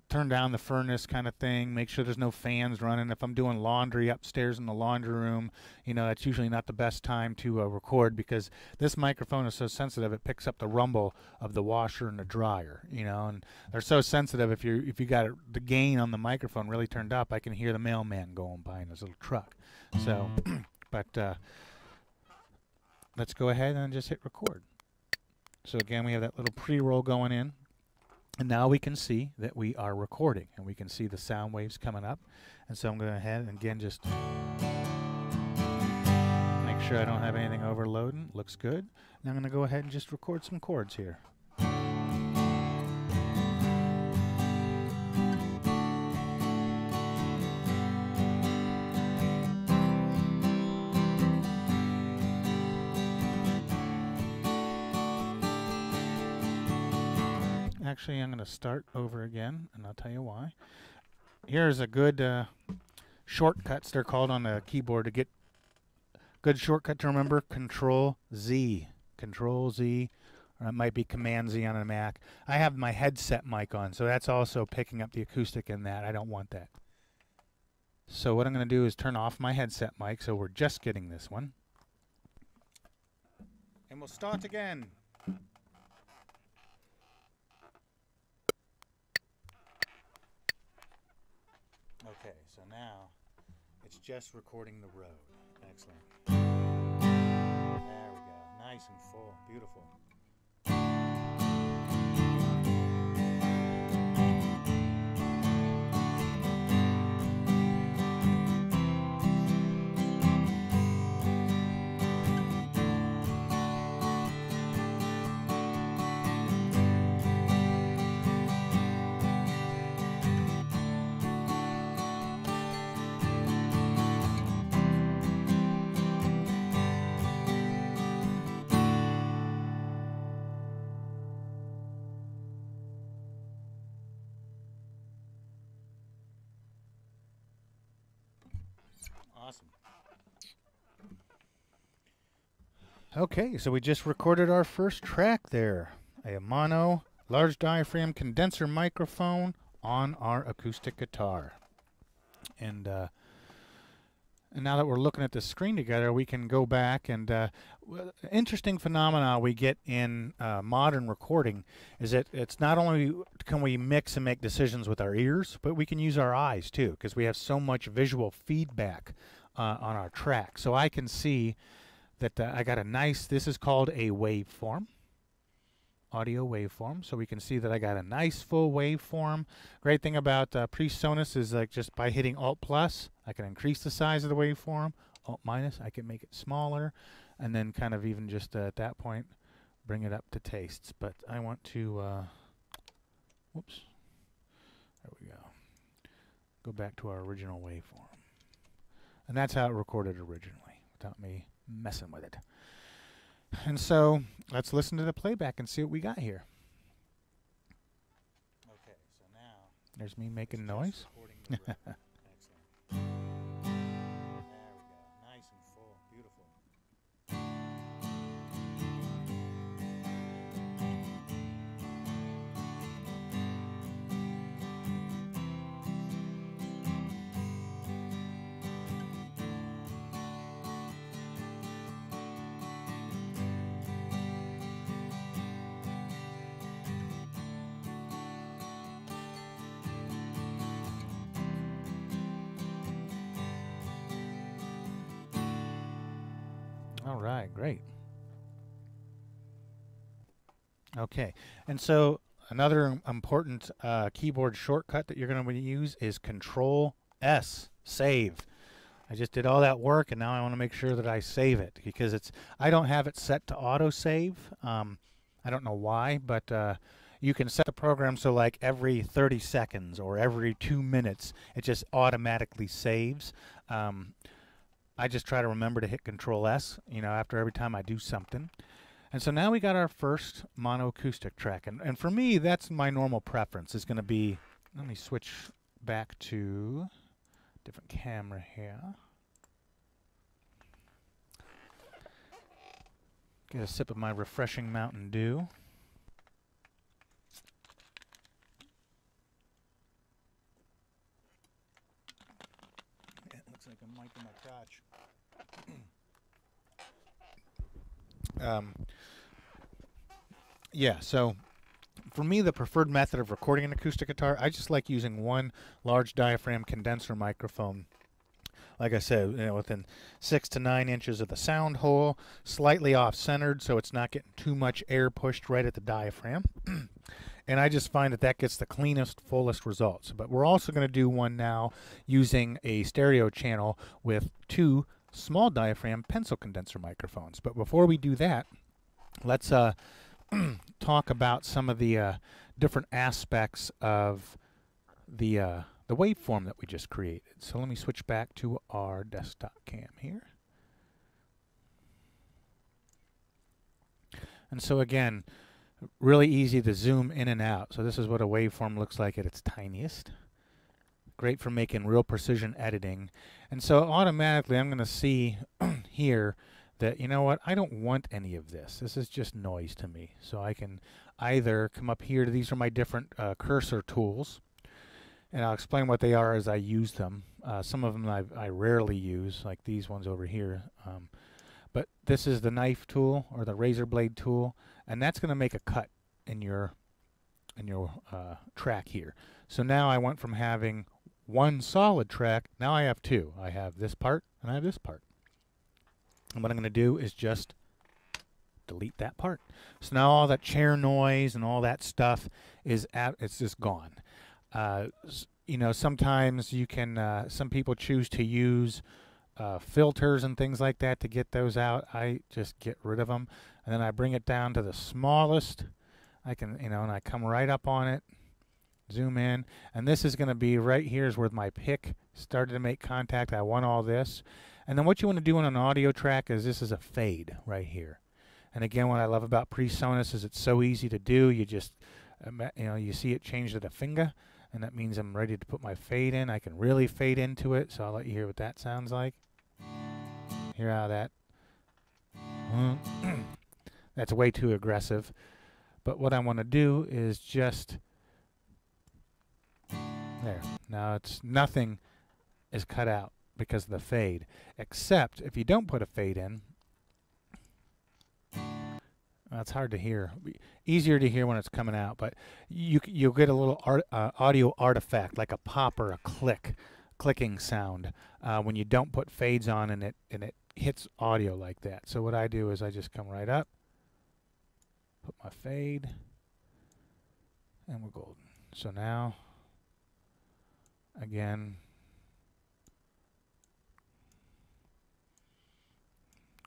turned down the furnace kind of thing make sure there's no fans running. If i'm doing laundry upstairs in the laundry room you know that's usually not the best time to uh, record because this microphone is so sensitive it picks up the rumble of the washer and the dryer you know and they're so sensitive. If you if you got the gain on the microphone really turned up i can hear the mailman going by in his little truck. So but uh, let's go ahead and just hit record so again we have that little pre-roll going in and now we can see that we are recording and we can see the sound waves coming up. And so I'm going to ahead and again just make sure I don't have anything overloading. Looks good. And I'm going to go ahead and just record some chords here. Actually, I'm going to start over again, and I'll tell you why. Here's a good uh, shortcuts, they're called on the keyboard to get good shortcut to remember. Control Z. Control Z, or it might be Command Z on a Mac. I have my headset mic on, so that's also picking up the acoustic in that. I don't want that. So what I'm going to do is turn off my headset mic, so we're just getting this one. And we'll start again. Okay, so now it's just recording the Rode. Excellent. There we go. Nice and full. Beautiful. Okay, so we just recorded our first track there. A mono large diaphragm condenser microphone on our acoustic guitar. And uh, and now that we're looking at the screen together, we can go back and uh, interesting phenomena we get in uh, modern recording is that it's not only can we mix and make decisions with our ears, but we can use our eyes too because we have so much visual feedback uh, on our track. So I can see that uh, I got a nice. This is called a waveform audio waveform. So we can see that I got a nice full waveform. Great thing about uh, PreSonus is like just by hitting Alt plus, I can increase the size of the waveform. Alt minus, I can make it smaller. And then kind of even just uh, at that point, bring it up to tastes. But I want to, uh, whoops, there we go. Go back to our original waveform. And that's how it recorded originally, without me messing with it. And so let's listen to the playback and see what we got here. Okay, so now there's me making noise. Okay, and so another important uh, keyboard shortcut that you're going to use is Control S, save. I just did all that work, and now I want to make sure that I save it because it's. I don't have it set to auto save. Um, I don't know why, but uh, you can set the program so like every 30 seconds or every two minutes, it just automatically saves. Um, I just try to remember to hit Control S, you know, after every time I do something. And so now we got our first mono acoustic track. And, and for me, that's my normal preference is going to be, let me switch back to different camera here. Get a sip of my refreshing Mountain Dew. It looks like my crotch. um, yeah, so for me, the preferred method of recording an acoustic guitar, I just like using one large diaphragm condenser microphone. Like I said, you know, within six to nine inches of the sound hole, slightly off-centered, so it's not getting too much air pushed right at the diaphragm. and I just find that that gets the cleanest, fullest results. But we're also going to do one now using a stereo channel with two small diaphragm pencil condenser microphones. But before we do that, let's uh, talk about some of the uh, different aspects of the uh, the waveform that we just created. So let me switch back to our desktop cam here. And so again, really easy to zoom in and out. So this is what a waveform looks like at its tiniest. Great for making real precision editing. And so automatically I'm going to see here that, you know what, I don't want any of this. This is just noise to me. So I can either come up here these are my different uh, cursor tools. And I'll explain what they are as I use them. Uh, some of them I, I rarely use, like these ones over here. Um, but this is the knife tool or the razor blade tool, and that's going to make a cut in your in your uh, track here. So now I went from having one solid track, now I have two. I have this part and I have this part. And what I'm going to do is just delete that part. So now all that chair noise and all that stuff is at, it's just gone. Uh, you know, sometimes you can, uh, some people choose to use uh, filters and things like that to get those out. I just get rid of them. And then I bring it down to the smallest. I can, you know, and I come right up on it, zoom in. And this is going to be right here is where my pick started to make contact. I want all this. And then what you want to do on an audio track is this is a fade right here. And again, what I love about PreSonus is it's so easy to do. You just, uh, you know, you see it change to the finger, and that means I'm ready to put my fade in. I can really fade into it, so I'll let you hear what that sounds like. Hear how that, that's way too aggressive. But what I want to do is just, there. Now it's nothing is cut out because of the fade. Except if you don't put a fade in, that's hard to hear. Easier to hear when it's coming out, but you you'll get a little art, uh, audio artifact like a pop or a click, clicking sound uh, when you don't put fades on and it and it hits audio like that. So what I do is I just come right up, put my fade, and we're golden. So now, again,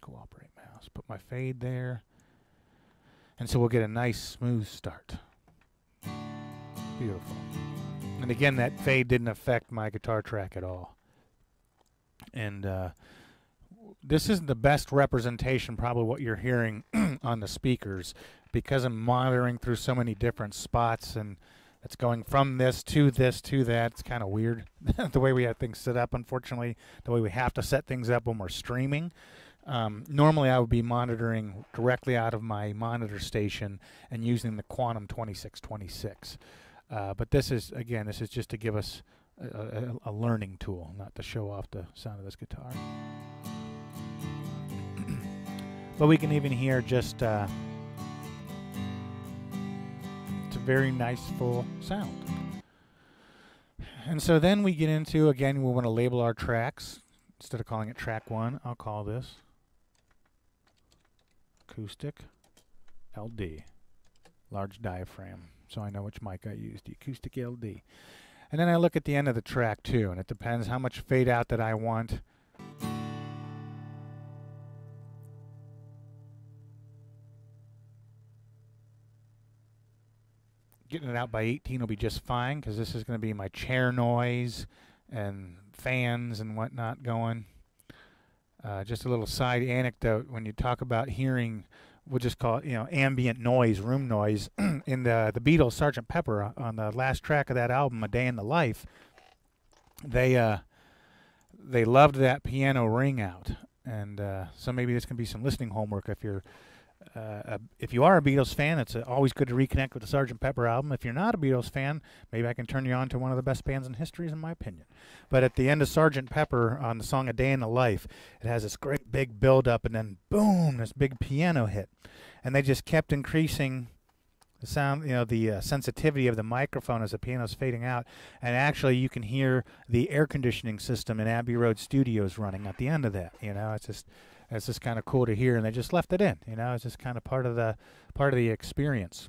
cooperate mouse. Put my fade there. And so we'll get a nice smooth start. Beautiful. And again, that fade didn't affect my guitar track at all. And uh, this isn't the best representation, probably what you're hearing on the speakers, because I'm monitoring through so many different spots and it's going from this to this to that. It's kind of weird the way we have things set up, unfortunately, the way we have to set things up when we're streaming. Um, normally, I would be monitoring directly out of my monitor station and using the Quantum 2626. Uh, but this is, again, this is just to give us a, a, a learning tool, not to show off the sound of this guitar. but we can even hear just, uh, it's a very nice full sound. And so then we get into, again, we want to label our tracks. Instead of calling it track one, I'll call this acoustic LD, large diaphragm. So I know which mic I used, the acoustic LD. And then I look at the end of the track too, and it depends how much fade out that I want. Getting it out by 18 will be just fine because this is going to be my chair noise and fans and whatnot going. Uh, just a little side anecdote when you talk about hearing, we'll just call it, you know, ambient noise, room noise. in the the Beatles, Sergeant Pepper, uh, on the last track of that album, A Day in the Life, they uh, they loved that piano ring out, and uh, so maybe this can be some listening homework if you're uh, if you are a Beatles fan, it's uh, always good to reconnect with the Sgt. Pepper album. If you're not a Beatles fan, maybe I can turn you on to one of the best bands in history, in my opinion. But at the end of Sgt. Pepper, on the song "A Day in the Life," it has this great big build up, and then boom, this big piano hit, and they just kept increasing the sound, you know, the uh, sensitivity of the microphone as the piano's fading out, and actually you can hear the air conditioning system in Abbey Road Studios running at the end of that. You know, it's just it's just kind of cool to hear, and they just left it in. You know, it's just kind of part of the part of the experience.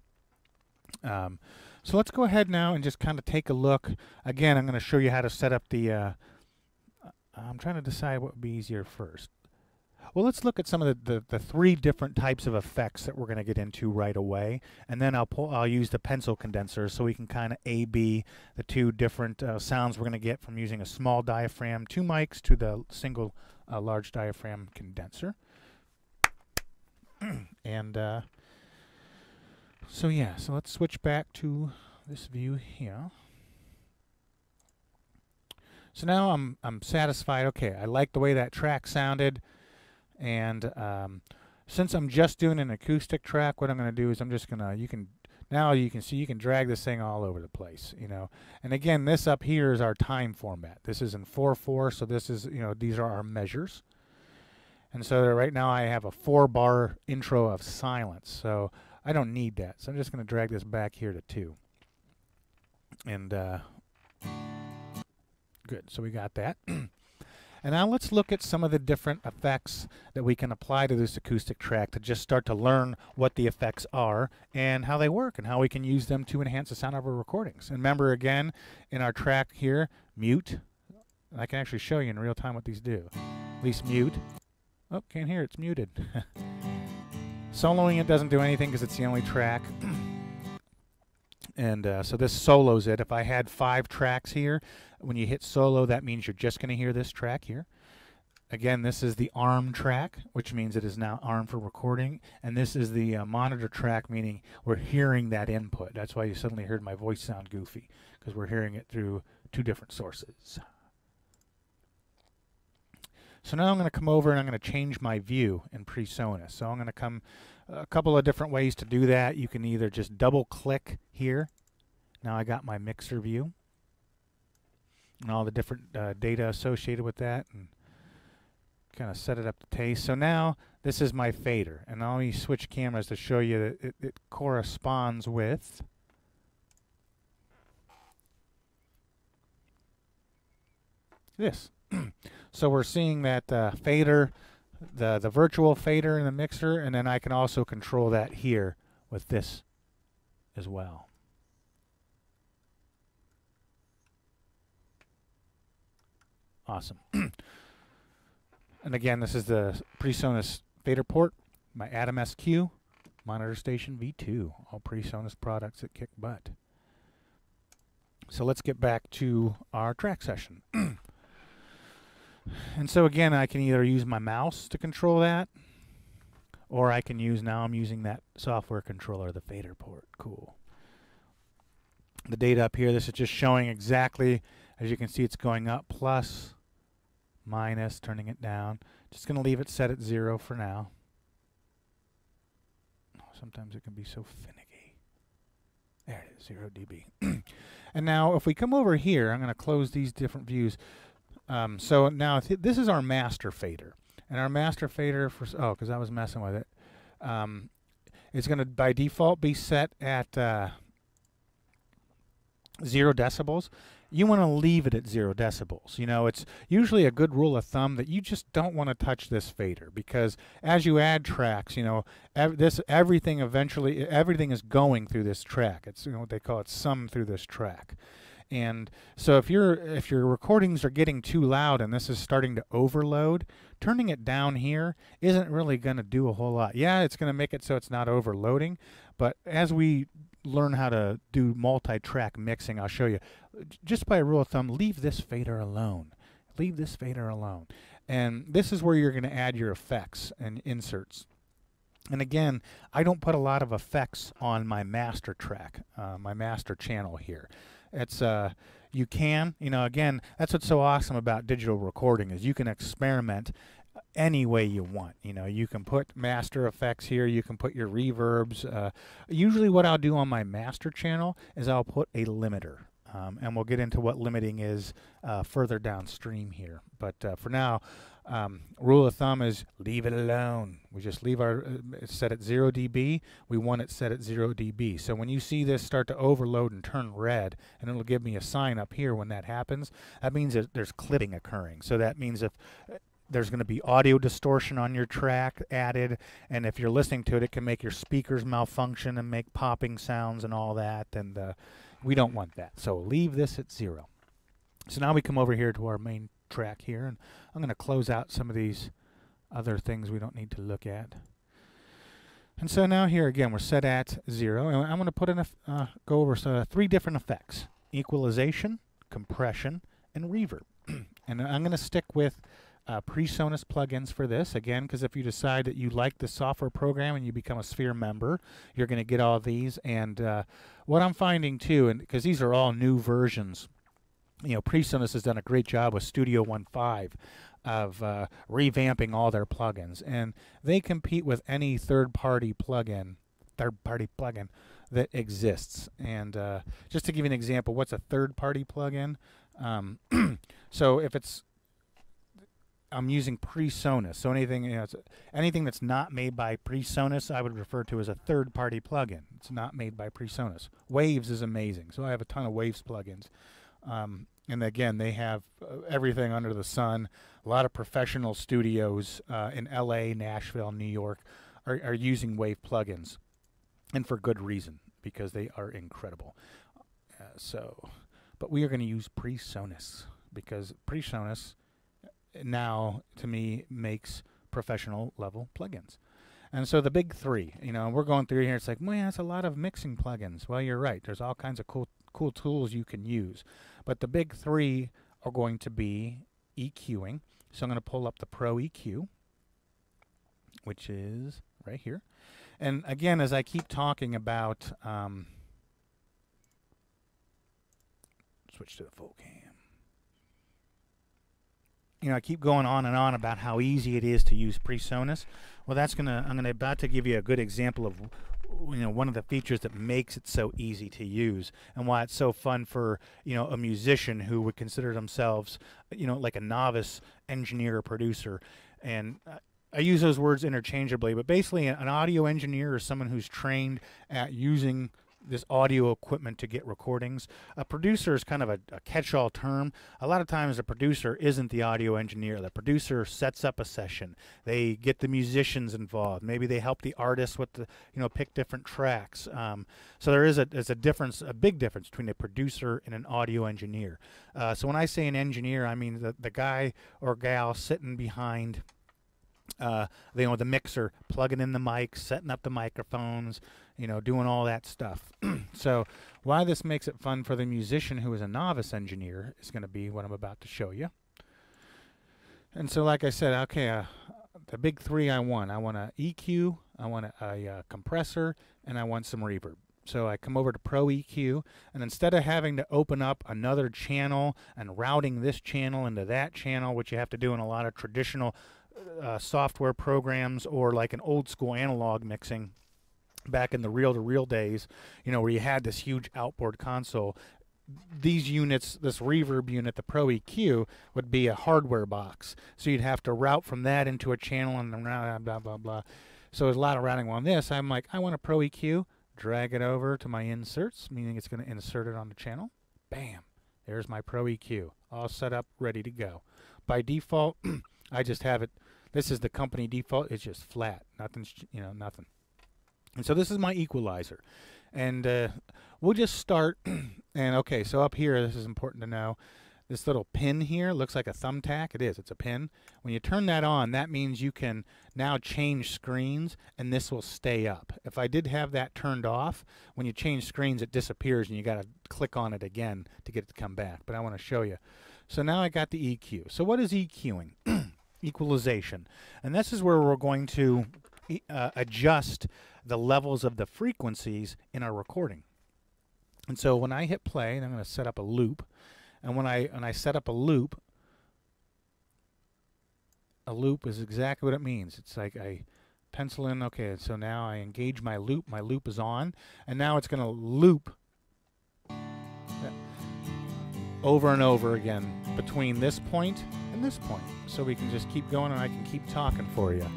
Um, so let's go ahead now and just kind of take a look. Again, I'm going to show you how to set up the. Uh, I'm trying to decide what would be easier first. Well, let's look at some of the, the, the three different types of effects that we're going to get into right away, and then I'll pull, I'll use the pencil condenser so we can kind of A/B the two different uh, sounds we're going to get from using a small diaphragm, two mics, to the single uh, large diaphragm condenser. and uh, so yeah, so let's switch back to this view here. So now I'm I'm satisfied. Okay, I like the way that track sounded. And um, since I'm just doing an acoustic track, what I'm going to do is I'm just going to, you can, now you can see you can drag this thing all over the place, you know. And again, this up here is our time format. This is in 4-4, so this is, you know, these are our measures. And so right now I have a four bar intro of silence. So I don't need that. So I'm just going to drag this back here to two. And uh, good. So we got that. And now let's look at some of the different effects that we can apply to this acoustic track to just start to learn what the effects are and how they work and how we can use them to enhance the sound of our recordings. And remember again, in our track here, mute. I can actually show you in real time what these do. At least mute. Oh, can't hear, it's muted. Soloing it doesn't do anything because it's the only track. and uh, so this solos it. If I had five tracks here, when you hit solo, that means you're just going to hear this track here. Again, this is the ARM track, which means it is now ARM for recording. And this is the uh, monitor track, meaning we're hearing that input. That's why you suddenly heard my voice sound goofy, because we're hearing it through two different sources. So now I'm going to come over and I'm going to change my view in PreSonus. So I'm going to come a couple of different ways to do that. You can either just double click here. Now I got my mixer view and all the different uh, data associated with that and kind of set it up to taste. So now this is my fader and I'll switch cameras to show you that it, it corresponds with this. so we're seeing that uh, fader, the, the virtual fader in the mixer, and then I can also control that here with this as well. Awesome. and again, this is the PreSonus fader port, my Atom SQ, monitor station V2, all PreSonus products that kick butt. So let's get back to our track session. and so again, I can either use my mouse to control that, or I can use, now I'm using that software controller, the fader port. Cool. The data up here, this is just showing exactly as you can see, it's going up, plus, minus, turning it down. Just going to leave it set at zero for now. Sometimes it can be so finicky. There it is, 0 dB. and now if we come over here, I'm going to close these different views. Um, so now th this is our master fader. And our master fader, for oh, because I was messing with it, um, it's going to by default be set at uh, zero decibels you want to leave it at zero decibels. You know, it's usually a good rule of thumb that you just don't want to touch this fader because as you add tracks, you know, ev this everything eventually everything is going through this track. It's you know what they call it sum through this track. And so if your if your recordings are getting too loud and this is starting to overload, turning it down here isn't really going to do a whole lot. Yeah, it's going to make it so it's not overloading, but as we learn how to do multi-track mixing, I'll show you. Just by a rule of thumb, leave this fader alone. Leave this fader alone. And this is where you're going to add your effects and inserts. And again, I don't put a lot of effects on my master track, uh, my master channel here. It's uh, you can, you know, again, that's what's so awesome about digital recording is you can experiment any way you want. You know, you can put master effects here, you can put your reverbs. Uh, usually, what I'll do on my master channel is I'll put a limiter. Um, and we'll get into what limiting is uh, further downstream here. But uh, for now, um, rule of thumb is leave it alone. We just leave our uh, set at 0 dB. We want it set at 0 dB. So when you see this start to overload and turn red, and it'll give me a sign up here when that happens, that means that there's clipping occurring. So that means if uh, there's going to be audio distortion on your track added and if you're listening to it it can make your speakers malfunction and make popping sounds and all that and uh, we don't want that so leave this at zero so now we come over here to our main track here and I'm going to close out some of these other things we don't need to look at. And so now here again we're set at zero and I'm going to put in a uh, go over uh, three different effects equalization compression and reverb. And I'm going to stick with uh, PreSonus plugins for this again because if you decide that you like the software program and you become a Sphere member you're going to get all these. And uh, what I'm finding too and because these are all new versions you know PreSonus has done a great job with Studio One 5 of uh, revamping all their plugins and they compete with any third-party plugin third-party plugin that exists and uh, just to give you an example what's a third-party plugin um, so if it's I'm using PreSonus. So anything you know, anything that's not made by PreSonus, I would refer to as a third-party plugin. It's not made by PreSonus. Waves is amazing. So I have a ton of Waves plugins. Um, and again, they have uh, everything under the sun. A lot of professional studios uh, in LA, Nashville, New York are, are using Wave plugins. And for good reason, because they are incredible. Uh, so, but we are going to use PreSonus because PreSonus now to me makes professional level plugins. And so the big three, you know, we're going through here. It's like, man, that's a lot of mixing plugins. Well, you're right. There's all kinds of cool, cool tools you can use, but the big three are going to be EQing. So I'm going to pull up the Pro EQ, which is right here. And again, as I keep talking about, um, switch to the full cam you know, I keep going on and on about how easy it is to use PreSonus. Well, that's gonna I'm gonna about to give you a good example of you know one of the features that makes it so easy to use and why it's so fun for you know a musician who would consider themselves you know like a novice engineer or producer. And I use those words interchangeably, but basically, an audio engineer is someone who's trained at using this audio equipment to get recordings. A producer is kind of a, a catch-all term. A lot of times a producer isn't the audio engineer. The producer sets up a session. They get the musicians involved. Maybe they help the artists with the, you know, pick different tracks. Um, so there is a, there's a difference, a big difference between a producer and an audio engineer. Uh, so when I say an engineer, I mean the, the guy or gal sitting behind uh, you know, the mixer, plugging in the mics, setting up the microphones, you know, doing all that stuff. so why this makes it fun for the musician who is a novice engineer is going to be what I'm about to show you. And so, like I said, okay, uh, the big three I want. I want a EQ, I want a, a, a compressor, and I want some reverb. So I come over to Pro EQ, and instead of having to open up another channel and routing this channel into that channel, which you have to do in a lot of traditional uh, software programs or like an old school analog mixing back in the reel to reel days, you know, where you had this huge outboard console. These units, this reverb unit, the Pro EQ, would be a hardware box. So you'd have to route from that into a channel and blah, blah, blah, blah. So there's a lot of routing on this. I'm like, I want a Pro EQ, drag it over to my inserts, meaning it's going to insert it on the channel. Bam, there's my Pro EQ, all set up, ready to go. By default, I just have it this is the company default. It's just flat. Nothing's, you know, nothing. And so this is my equalizer. And uh, we'll just start. and okay, so up here, this is important to know. This little pin here looks like a thumbtack. It is. It's a pin. When you turn that on, that means you can now change screens, and this will stay up. If I did have that turned off, when you change screens, it disappears, and you got to click on it again to get it to come back. But I want to show you. So now I got the EQ. So what is EQing? equalization. And this is where we're going to uh, adjust the levels of the frequencies in our recording. And so when I hit play, and I'm going to set up a loop, and when I when I set up a loop, a loop is exactly what it means. It's like I pencil in, okay, so now I engage my loop. My loop is on, and now it's going to loop over and over again between this point and this point. So we can just keep going and I can keep talking for you.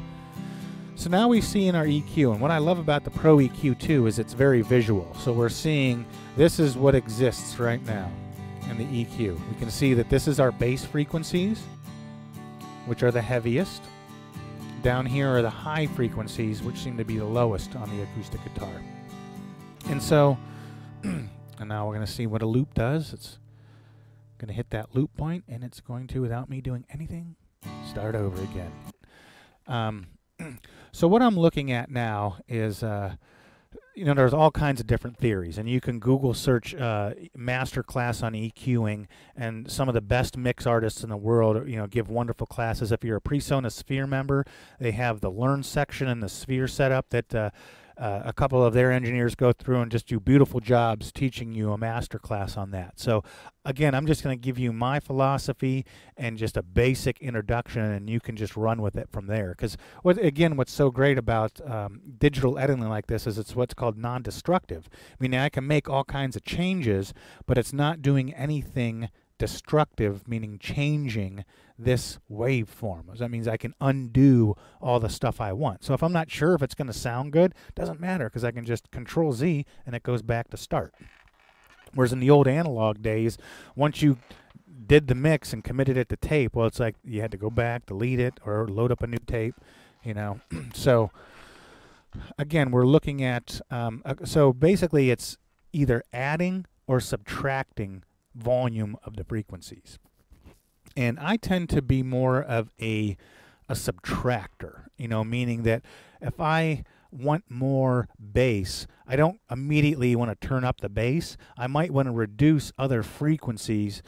So now we see in our EQ, and what I love about the Pro EQ 2 is it's very visual. So we're seeing this is what exists right now in the EQ. We can see that this is our bass frequencies, which are the heaviest. Down here are the high frequencies, which seem to be the lowest on the acoustic guitar. And so, and now we're going to see what a loop does. It's going to hit that loop point, and it's going to, without me doing anything, start over again. Um, so what I'm looking at now is, uh, you know, there's all kinds of different theories, and you can Google search uh, master class on EQing, and some of the best mix artists in the world, you know, give wonderful classes. If you're a PreSonus Sphere member, they have the Learn section and the Sphere setup that. Uh, uh, a couple of their engineers go through and just do beautiful jobs teaching you a master class on that. So again, I'm just going to give you my philosophy and just a basic introduction, and you can just run with it from there. Because what again, what's so great about um, digital editing like this is it's what's called non-destructive. Meaning I can make all kinds of changes, but it's not doing anything destructive, meaning changing this waveform. That means I can undo all the stuff I want. So if I'm not sure if it's going to sound good, doesn't matter because I can just control Z and it goes back to start. Whereas in the old analog days, once you did the mix and committed it to tape, well, it's like you had to go back, delete it, or load up a new tape, you know. so again, we're looking at, um, uh, so basically it's either adding or subtracting volume of the frequencies. And I tend to be more of a a subtractor, you know, meaning that if I want more bass, I don't immediately want to turn up the bass. I might want to reduce other frequencies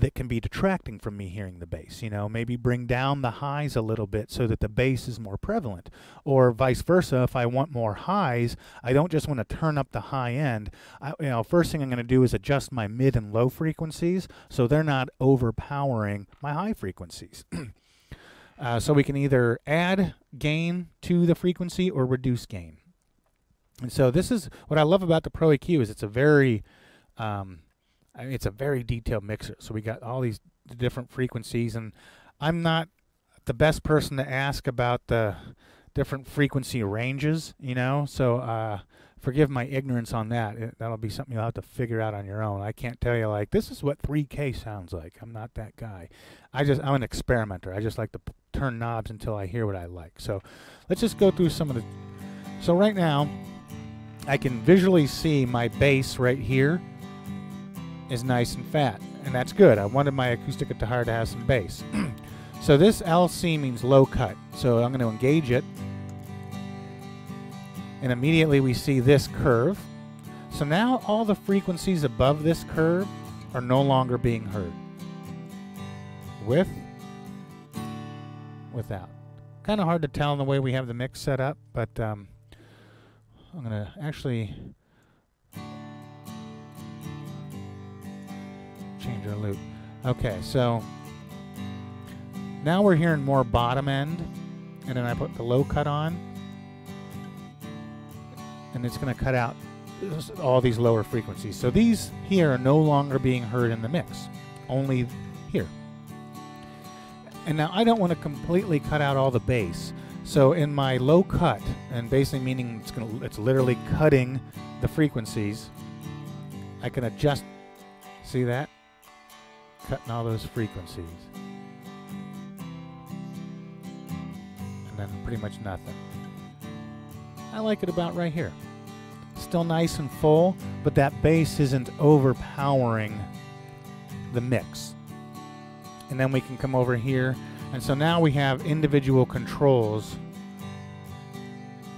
that can be detracting from me hearing the bass. You know, maybe bring down the highs a little bit so that the bass is more prevalent. Or vice versa, if I want more highs, I don't just want to turn up the high end. I, you know, first thing I'm going to do is adjust my mid and low frequencies so they're not overpowering my high frequencies. uh, so we can either add gain to the frequency or reduce gain. And so this is what I love about the Pro EQ is it's a very um, I mean, it's a very detailed mixer. So we got all these different frequencies, and I'm not the best person to ask about the different frequency ranges, you know. So uh, forgive my ignorance on that. It, that'll be something you'll have to figure out on your own. I can't tell you like this is what 3K sounds like. I'm not that guy. I just I'm an experimenter. I just like to turn knobs until I hear what I like. So let's just go through some of the. So right now, I can visually see my bass right here is nice and fat, and that's good. I wanted my acoustic guitar to have some bass. so this LC means low cut. So I'm going to engage it, and immediately we see this curve. So now all the frequencies above this curve are no longer being heard. With, without. Kind of hard to tell in the way we have the mix set up, but um, I'm going to actually change our loop. Okay, so now we're hearing more bottom end, and then I put the low cut on, and it's going to cut out all these lower frequencies. So these here are no longer being heard in the mix, only here. And now I don't want to completely cut out all the bass. So in my low cut, and basically meaning it's going to, it's literally cutting the frequencies, I can adjust, see that? Cutting all those frequencies. And then pretty much nothing. I like it about right here. Still nice and full, but that bass isn't overpowering the mix. And then we can come over here. And so now we have individual controls.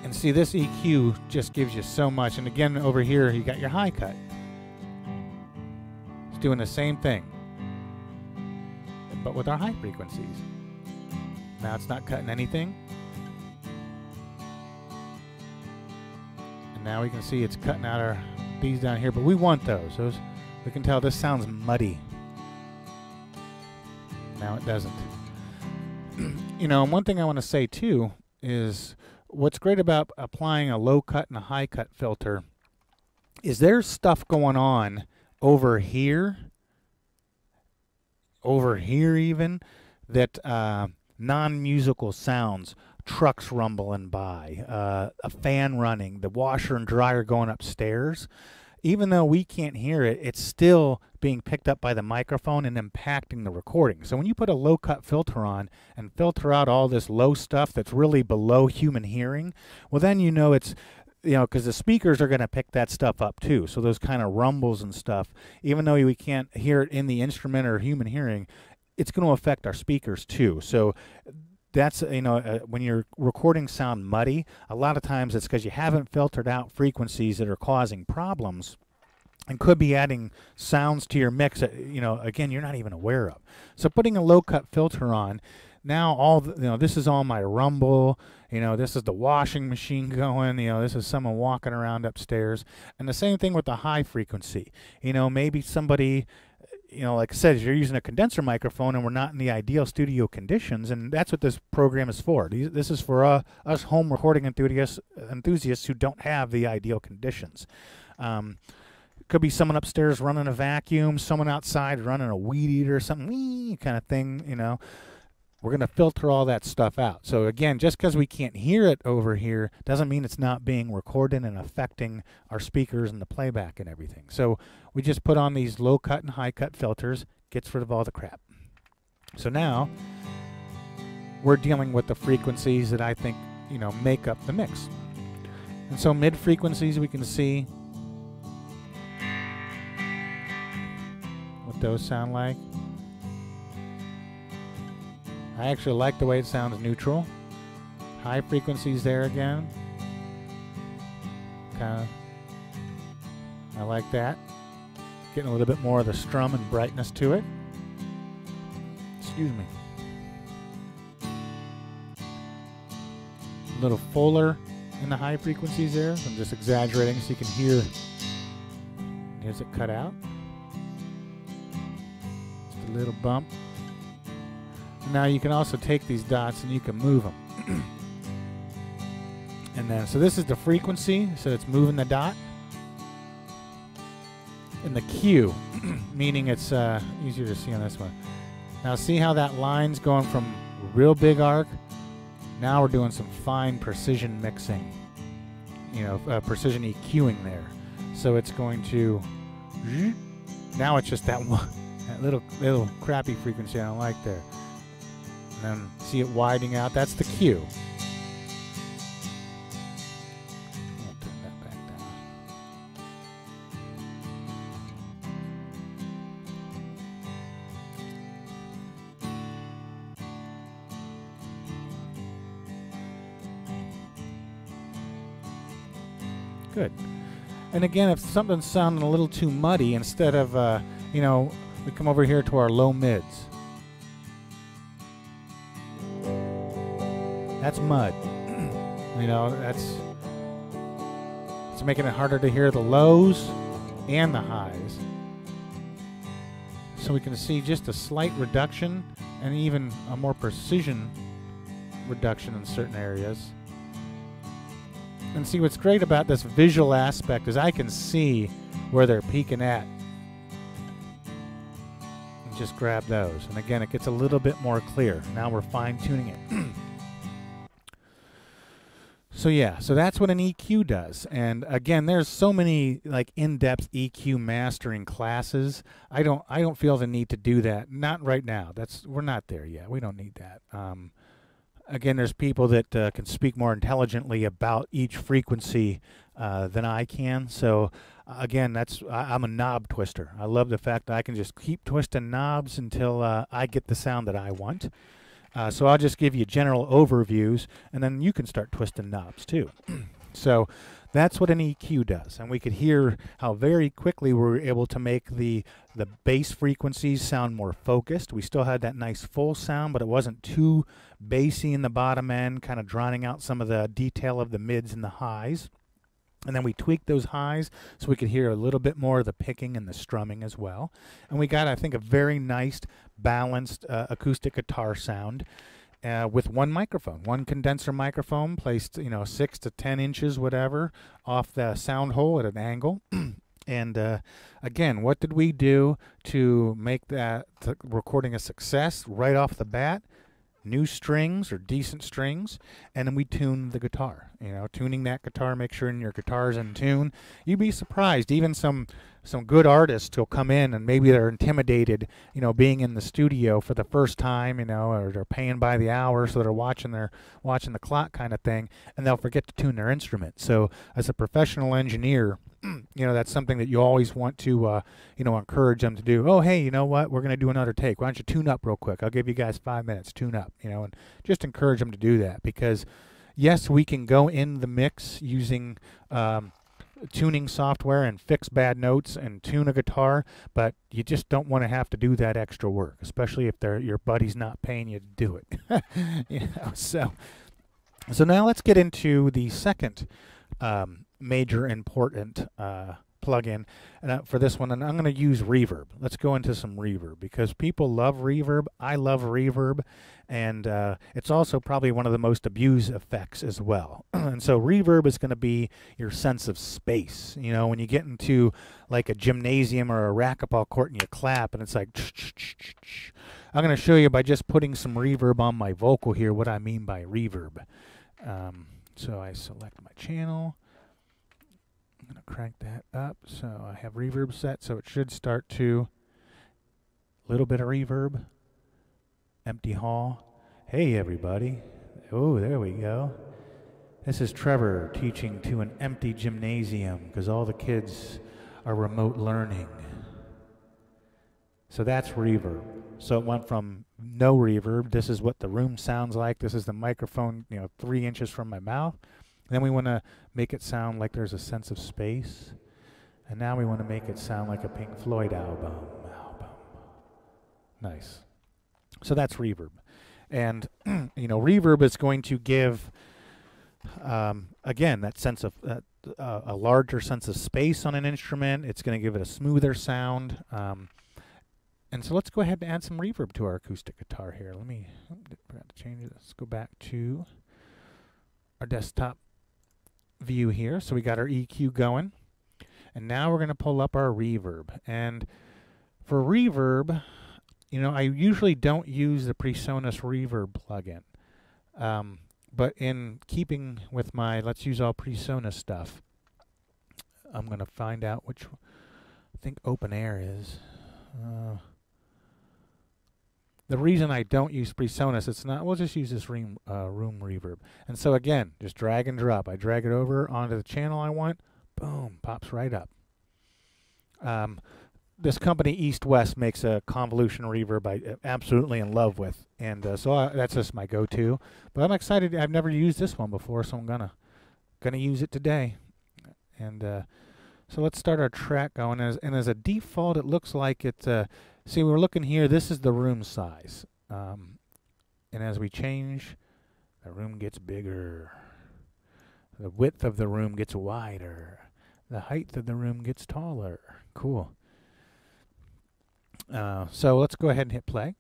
And see, this EQ just gives you so much. And again, over here, you got your high cut. It's doing the same thing but with our high frequencies. Now it's not cutting anything. And now we can see it's cutting out our these down here, but we want those. Those we can tell this sounds muddy. Now it doesn't. you know, And one thing I want to say too is what's great about applying a low cut and a high cut filter is there's stuff going on over here, over here even, that uh, non musical sounds trucks rumbling by, uh, a fan running, the washer and dryer going upstairs. Even though we can't hear it, it's still being picked up by the microphone and impacting the recording. So when you put a low cut filter on and filter out all this low stuff that's really below human hearing, well, then you know it's you know, because the speakers are going to pick that stuff up too. So those kind of rumbles and stuff, even though we can't hear it in the instrument or human hearing, it's going to affect our speakers too. So that's you know uh, when you're recording sound muddy a lot of times it's because you haven't filtered out frequencies that are causing problems and could be adding sounds to your mix that you know again you're not even aware of so putting a low cut filter on now all the, you know this is all my rumble you know this is the washing machine going you know this is someone walking around upstairs and the same thing with the high frequency you know maybe somebody you know, like I said, you're using a condenser microphone and we're not in the ideal studio conditions, and that's what this program is for. This is for uh, us home recording enthusiasts, enthusiasts who don't have the ideal conditions. Um, could be someone upstairs running a vacuum, someone outside running a weed eater, something kind of thing, you know. We're going to filter all that stuff out. So again, just because we can't hear it over here doesn't mean it's not being recorded and affecting our speakers and the playback and everything. So we just put on these low cut and high cut filters, gets rid of all the crap. So now we're dealing with the frequencies that I think, you know, make up the mix. And so mid frequencies we can see what those sound like. I actually like the way it sounds neutral. High frequencies there again. Kind of, I like that. Getting a little bit more of the strum and brightness to it. Excuse me. A little fuller in the high frequencies there. I'm just exaggerating so you can hear. Here's it cut out. Just a little bump. Now you can also take these dots and you can move them. and then, so this is the frequency, so it's moving the dot. And the Q, meaning it's uh, easier to see on this one. Now see how that line's going from real big arc? Now we're doing some fine precision mixing. You know, uh, precision EQing there. So it's going to, now it's just that one, that little, little crappy frequency I don't like there and then see it widening out. That's the down. Good. And again, if something's sounding a little too muddy, instead of, uh, you know, we come over here to our low mids. That's mud. you know, that's it's making it harder to hear the lows and the highs. So we can see just a slight reduction and even a more precision reduction in certain areas. And see what's great about this visual aspect is I can see where they're peaking at. And just grab those. And again, it gets a little bit more clear. Now we're fine tuning it. So yeah, so that's what an EQ does. And again, there's so many like in-depth EQ mastering classes. I don't I don't feel the need to do that. Not right now. That's we're not there yet. We don't need that. Um, again, there's people that uh, can speak more intelligently about each frequency uh, than I can. So again, that's I, am a knob twister. I love the fact that I can just keep twisting knobs until uh, I get the sound that I want. Uh, so I'll just give you general overviews, and then you can start twisting knobs too. so that's what an EQ does, and we could hear how very quickly we were able to make the the bass frequencies sound more focused. We still had that nice full sound, but it wasn't too bassy in the bottom end, kind of drowning out some of the detail of the mids and the highs. And then we tweaked those highs so we could hear a little bit more of the picking and the strumming as well. And we got, I think, a very nice, balanced uh, acoustic guitar sound. uh, with one microphone, one condenser microphone placed, you know, six to ten inches, whatever, off the sound hole at an angle. and uh, again, what did we do to make that recording a success right off the bat? New strings or decent strings, and then we tune the guitar. You know, tuning that guitar, make sure your guitar's in tune. You'd be surprised, even some some good artists will come in and maybe they're intimidated, you know, being in the studio for the first time, you know, or they're paying by the hour, so they're watching their watching the clock kind of thing, and they'll forget to tune their instrument. So, as a professional engineer, you know, that's something that you always want to, uh, you know, encourage them to do. Oh, hey, you know what? We're going to do another take. Why don't you tune up real quick? I'll give you guys five minutes. Tune up, you know, and just encourage them to do that because, yes, we can go in the mix using. Um, tuning software and fix bad notes and tune a guitar, but you just don't want to have to do that extra work, especially if your buddy's not paying you to do it. you know, so so now let's get into the second um, major important uh, plugin and uh, for this one and I'm going to use reverb. Let's go into some reverb because people love reverb. I love reverb and uh, it's also probably one of the most abused effects as well. And so reverb is going to be your sense of space. You know when you get into like a gymnasium or a racquetball court and you clap and it's like I'm going to show you by just putting some reverb on my vocal here what I mean by reverb. Um, so I select my channel I'm going to crank that up. So I have reverb set, so it should start to little bit of reverb. Empty hall. Hey, everybody. Oh, there we go. This is Trevor teaching to an empty gymnasium because all the kids are remote learning. So that's reverb. So it went from no reverb. This is what the room sounds like. This is the microphone, you know, three inches from my mouth. Then we want to make it sound like there's a sense of space. And now we want to make it sound like a Pink Floyd album. Album. Nice. So that's reverb. And, you know, reverb is going to give, um, again, that sense of uh, a larger sense of space on an instrument. It's going to give it a smoother sound. Um, and so let's go ahead and add some reverb to our acoustic guitar here. Let me, forgot to change it. Let's go back to our desktop view here. So we got our EQ going. And now we're going to pull up our reverb. And for reverb, you know, I usually don't use the PreSonus Reverb plugin. Um, but in keeping with my let's use all PreSonus stuff, I'm going to find out which I think Open Air is. Uh, the reason I don't use PreSonus, it's not, we'll just use this room, uh, room reverb. And so again, just drag and drop. I drag it over onto the channel I want, boom, pops right up. Um, this company EastWest makes a convolution reverb I am absolutely in love with, and uh, so I, that's just my go-to. But I'm excited. I've never used this one before, so I'm gonna gonna use it today. And uh, so let's start our track going. As, and as a default, it looks like it's uh, See, we're looking here, this is the room size. Um, and as we change, the room gets bigger. The width of the room gets wider. The height of the room gets taller. Cool. Uh, so let's go ahead and hit play.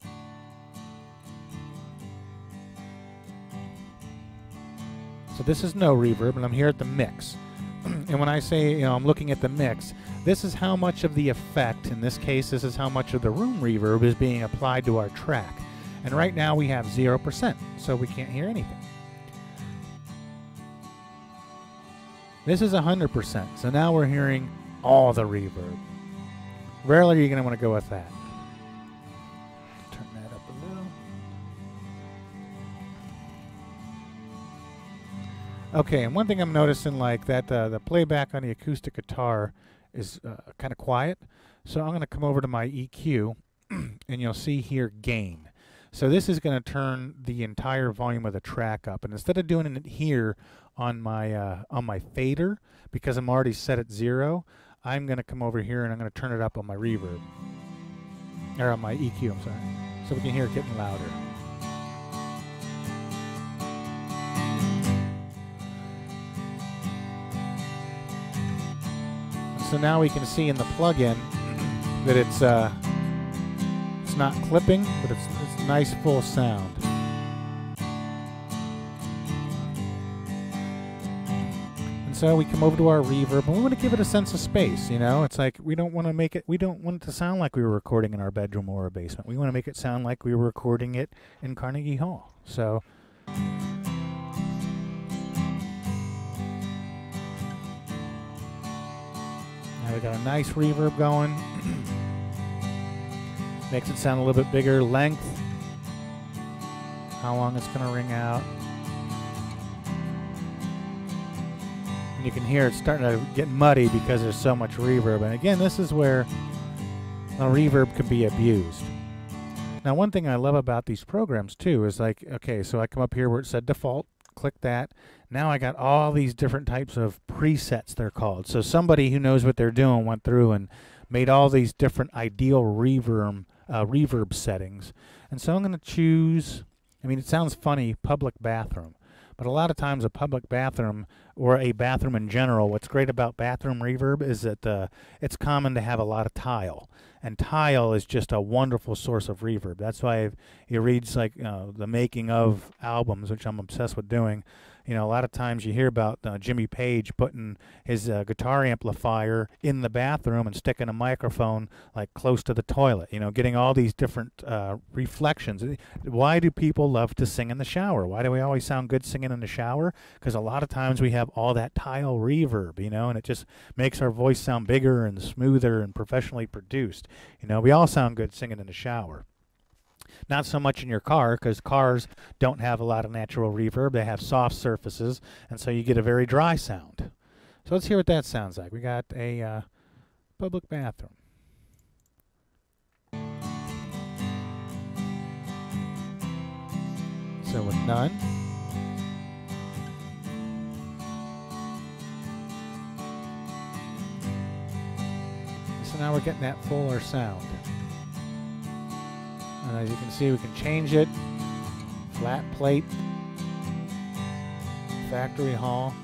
So this is no reverb, and I'm here at the mix. and when I say, you know, I'm looking at the mix, this is how much of the effect, in this case, this is how much of the room reverb is being applied to our track. And right now we have 0%, so we can't hear anything. This is 100%, so now we're hearing all the reverb. Rarely are you going to want to go with that. Turn that up a little. Okay, and one thing I'm noticing, like that, uh, the playback on the acoustic guitar is uh, kind of quiet. So I'm going to come over to my EQ and you'll see here gain. So this is going to turn the entire volume of the track up. And instead of doing it here on my uh, on my fader, because I'm already set at zero, I'm going to come over here and I'm going to turn it up on my reverb. Or on my EQ, I'm sorry. So we can hear it getting louder. So now we can see in the plug-in that it's uh, it's not clipping, but it's, it's nice full sound. And so we come over to our reverb, and we want to give it a sense of space. You know, it's like we don't want to make it. We don't want it to sound like we were recording in our bedroom or a basement. We want to make it sound like we were recording it in Carnegie Hall. So. Now we got a nice reverb going. Makes it sound a little bit bigger. Length. How long it's going to ring out. And you can hear it's starting to get muddy because there's so much reverb. And again, this is where a reverb can be abused. Now, one thing I love about these programs too is like, okay, so I come up here where it said default, click that. Now I got all these different types of presets, they're called. So somebody who knows what they're doing went through and made all these different ideal reverb, uh, reverb settings. And so I'm going to choose, I mean, it sounds funny, public bathroom. But a lot of times, a public bathroom or a bathroom in general, what's great about bathroom reverb is that uh, it's common to have a lot of tile. And tile is just a wonderful source of reverb. That's why you reads like uh, the making of albums, which I'm obsessed with doing you know, a lot of times you hear about uh, Jimmy Page putting his uh, guitar amplifier in the bathroom and sticking a microphone like close to the toilet. You know, getting all these different uh, reflections. Why do people love to sing in the shower? Why do we always sound good singing in the shower? Because a lot of times we have all that tile reverb, you know, and it just makes our voice sound bigger and smoother and professionally produced. You know, we all sound good singing in the shower. Not so much in your car because cars don't have a lot of natural reverb. They have soft surfaces, and so you get a very dry sound. So let's hear what that sounds like. We got a uh, public bathroom. So with none. So now we're getting that fuller sound. And as you can see, we can change it. Flat plate. Factory hall.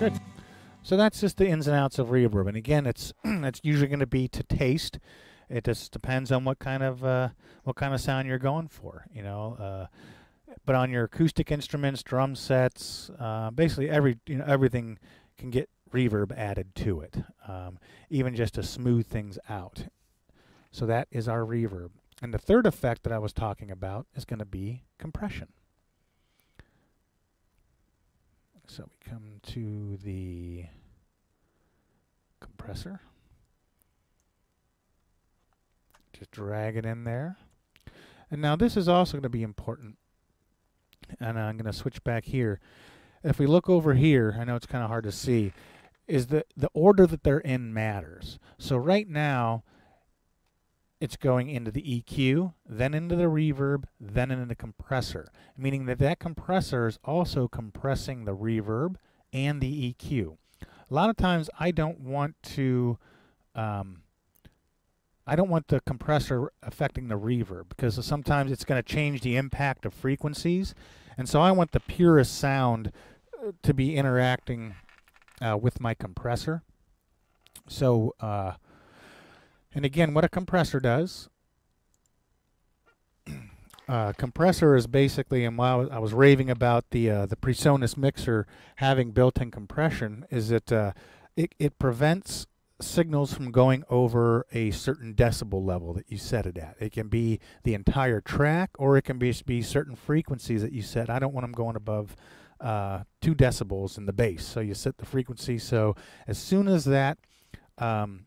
Good. So that's just the ins and outs of reverb. And again, it's it's usually going to be to taste. It just depends on what kind of uh, what kind of sound you're going for. You know, uh, but on your acoustic instruments, drum sets, uh, basically every you know everything can get reverb added to it, um, even just to smooth things out. So that is our reverb. And the third effect that I was talking about is going to be compression. So we come to the compressor. Just drag it in there. And now this is also going to be important and I'm going to switch back here. If we look over here, I know it's kind of hard to see, is that the order that they're in matters. So right now, it's going into the EQ, then into the reverb, then into the compressor, meaning that that compressor is also compressing the reverb and the EQ. A lot of times I don't want to um, I don't want the compressor affecting the reverb because sometimes it's going to change the impact of frequencies. And so I want the purest sound uh, to be interacting uh, with my compressor. So, uh, and again, what a compressor does, uh, compressor is basically, and while I was raving about the uh, the PreSonus mixer having built-in compression, is that uh, it, it prevents signals from going over a certain decibel level that you set it at. It can be the entire track or it can be, be certain frequencies that you set. I don't want them going above uh, two decibels in the bass. So you set the frequency. So as soon as that um,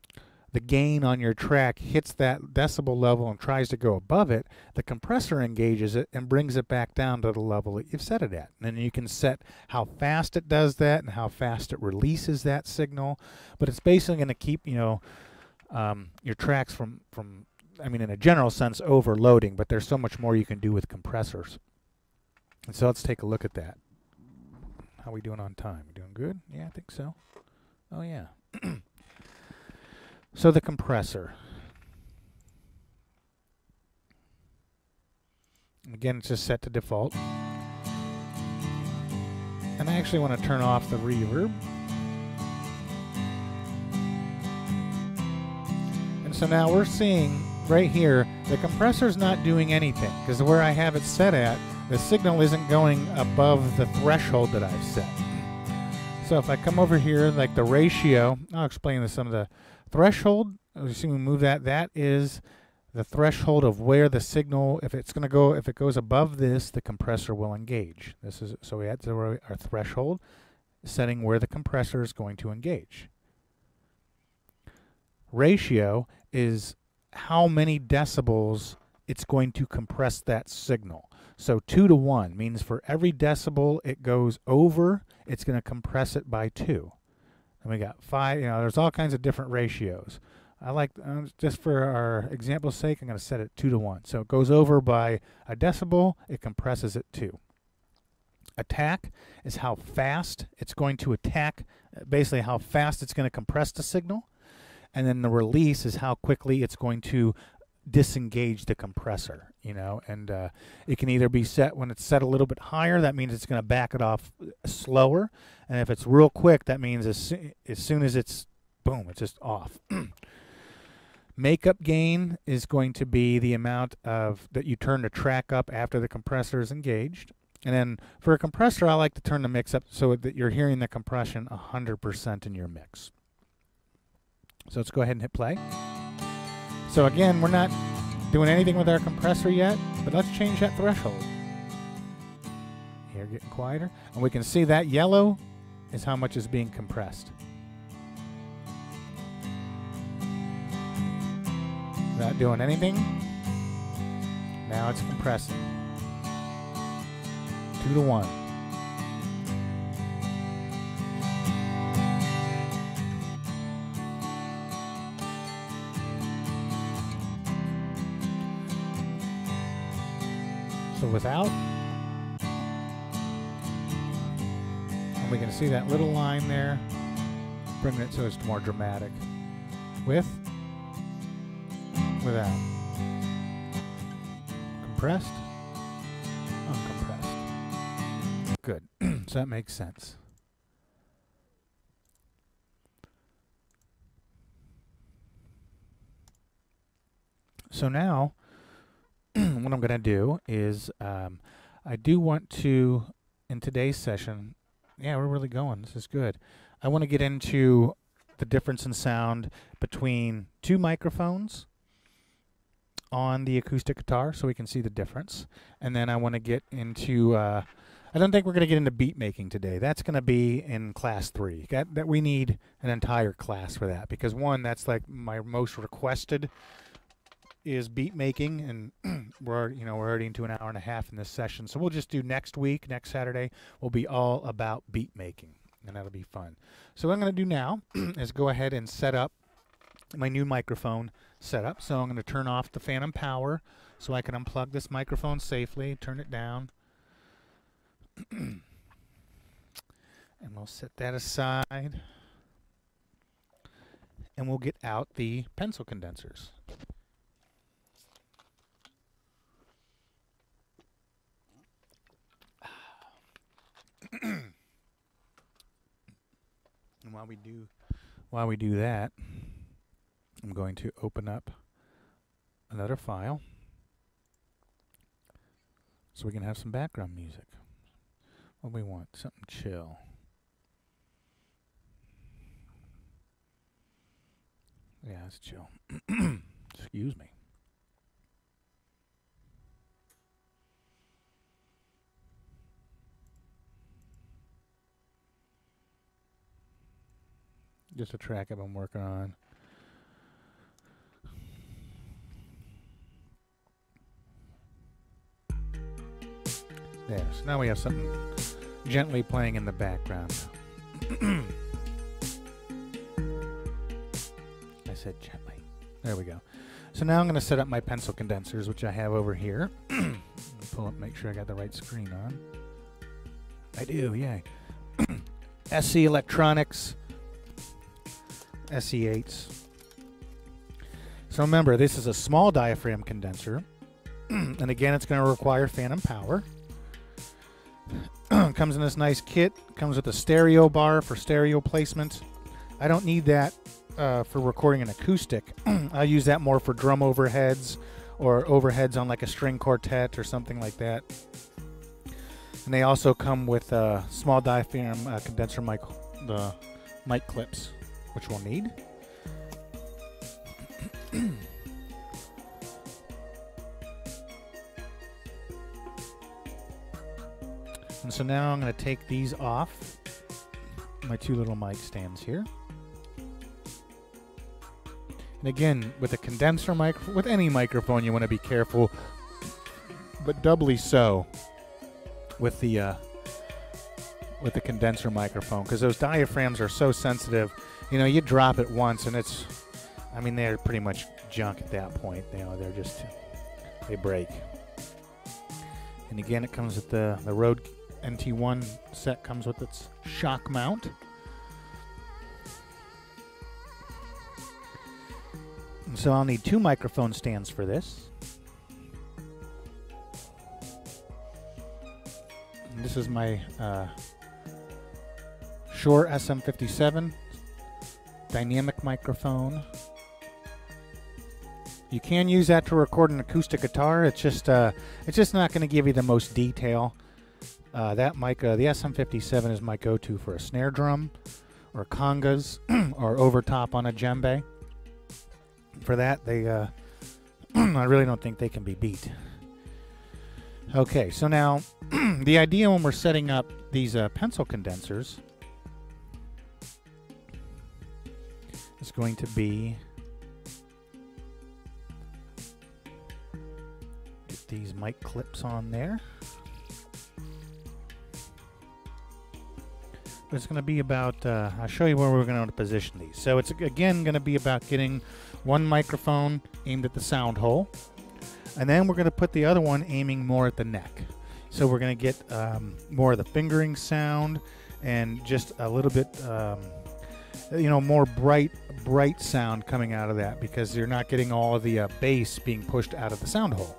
the gain on your track hits that decibel level and tries to go above it, the compressor engages it and brings it back down to the level that you've set it at. And then you can set how fast it does that and how fast it releases that signal. But it's basically going to keep, you know, um, your tracks from, from, I mean, in a general sense, overloading, but there's so much more you can do with compressors. And so let's take a look at that. How are we doing on time? Doing good? Yeah, I think so. Oh, yeah. So the compressor. Again, it's just set to default. And I actually want to turn off the reverb. And so now we're seeing right here, the compressor's not doing anything because where I have it set at, the signal isn't going above the threshold that I've set. So if I come over here, like the ratio, I'll explain this, some of the threshold, see we move that, that is the threshold of where the signal, if it's going to go, if it goes above this, the compressor will engage. This is So we had to our threshold, setting where the compressor is going to engage. Ratio is how many decibels it's going to compress that signal. So 2 to 1 means for every decibel it goes over, it's going to compress it by 2. And we got 5, you know, there's all kinds of different ratios. I like, uh, just for our example's sake, I'm going to set it 2 to 1. So it goes over by a decibel, it compresses it 2. Attack is how fast it's going to attack, basically how fast it's going to compress the signal. And then the release is how quickly it's going to disengage the compressor, you know, and uh, it can either be set when it's set a little bit higher, that means it's going to back it off slower, and if it's real quick, that means as, so as soon as it's boom, it's just off. Makeup gain is going to be the amount of that you turn the track up after the compressor is engaged. And then for a compressor, I like to turn the mix up so that you're hearing the compression 100% in your mix. So let's go ahead and hit play. So again, we're not doing anything with our compressor yet, but let's change that threshold. Here, getting quieter. And we can see that yellow is how much is being compressed. Not doing anything. Now it's compressing. Two to one. Without, and we can see that little line there, bringing it so it's more dramatic. With, without. Compressed, uncompressed. Good. so that makes sense. So now, what I'm going to do is um, I do want to, in today's session, yeah, we're really going. This is good. I want to get into the difference in sound between two microphones on the acoustic guitar so we can see the difference. And then I want to get into, uh, I don't think we're going to get into beat making today. That's going to be in class three. That, that we need an entire class for that because one, that's like my most requested is beat making, and we're you know we're already into an hour and a half in this session. So we'll just do next week, next Saturday, will be all about beat making, and that'll be fun. So what I'm going to do now is go ahead and set up my new microphone setup. So I'm going to turn off the phantom power so I can unplug this microphone safely, turn it down. and we'll set that aside. And we'll get out the pencil condensers. and while we do while we do that, I'm going to open up another file so we can have some background music. What we want? Something chill. Yeah, it's chill. Excuse me. Just a track I've been working on. There, so now we have something gently playing in the background. I said gently. There we go. So now I'm going to set up my pencil condensers, which I have over here. Pull up, make sure I got the right screen on. I do, yay. sE Electronics SE8s. So remember, this is a small diaphragm condenser. and again, it's going to require phantom power. comes in this nice kit. Comes with a stereo bar for stereo placement. I don't need that uh, for recording an acoustic. I use that more for drum overheads or overheads on like a string quartet or something like that. And they also come with uh, small diaphragm uh, condenser mic, the mic clips, which we'll need. and so now I'm going to take these off my two little mic stands here. And again, with a condenser mic, with any microphone, you want to be careful, but doubly so with the uh, with the condenser microphone because those diaphragms are so sensitive. You know, you drop it once and it's, I mean, they're pretty much junk at that point. You know, they're just they break. And again, it comes with the the Rode NT1 set comes with its shock mount. And so I'll need two microphone stands for this. And this is my uh, Shure SM57 dynamic microphone. You can use that to record an acoustic guitar. It's just uh, it's just not going to give you the most detail. Uh, that mic, uh, the SM57 is my go-to for a snare drum, or congas, or overtop on a djembe for that, they uh, I really don't think they can be beat. Okay, so now the idea when we're setting up these uh, pencil condensers is going to be get these mic clips on there. It's going to be about, uh, I'll show you where we're going to position these. So it's again going to be about getting one microphone aimed at the sound hole, and then we're going to put the other one aiming more at the neck. So we're going to get um, more of the fingering sound and just a little bit, um, you know, more bright, bright sound coming out of that because you're not getting all of the uh, bass being pushed out of the sound hole.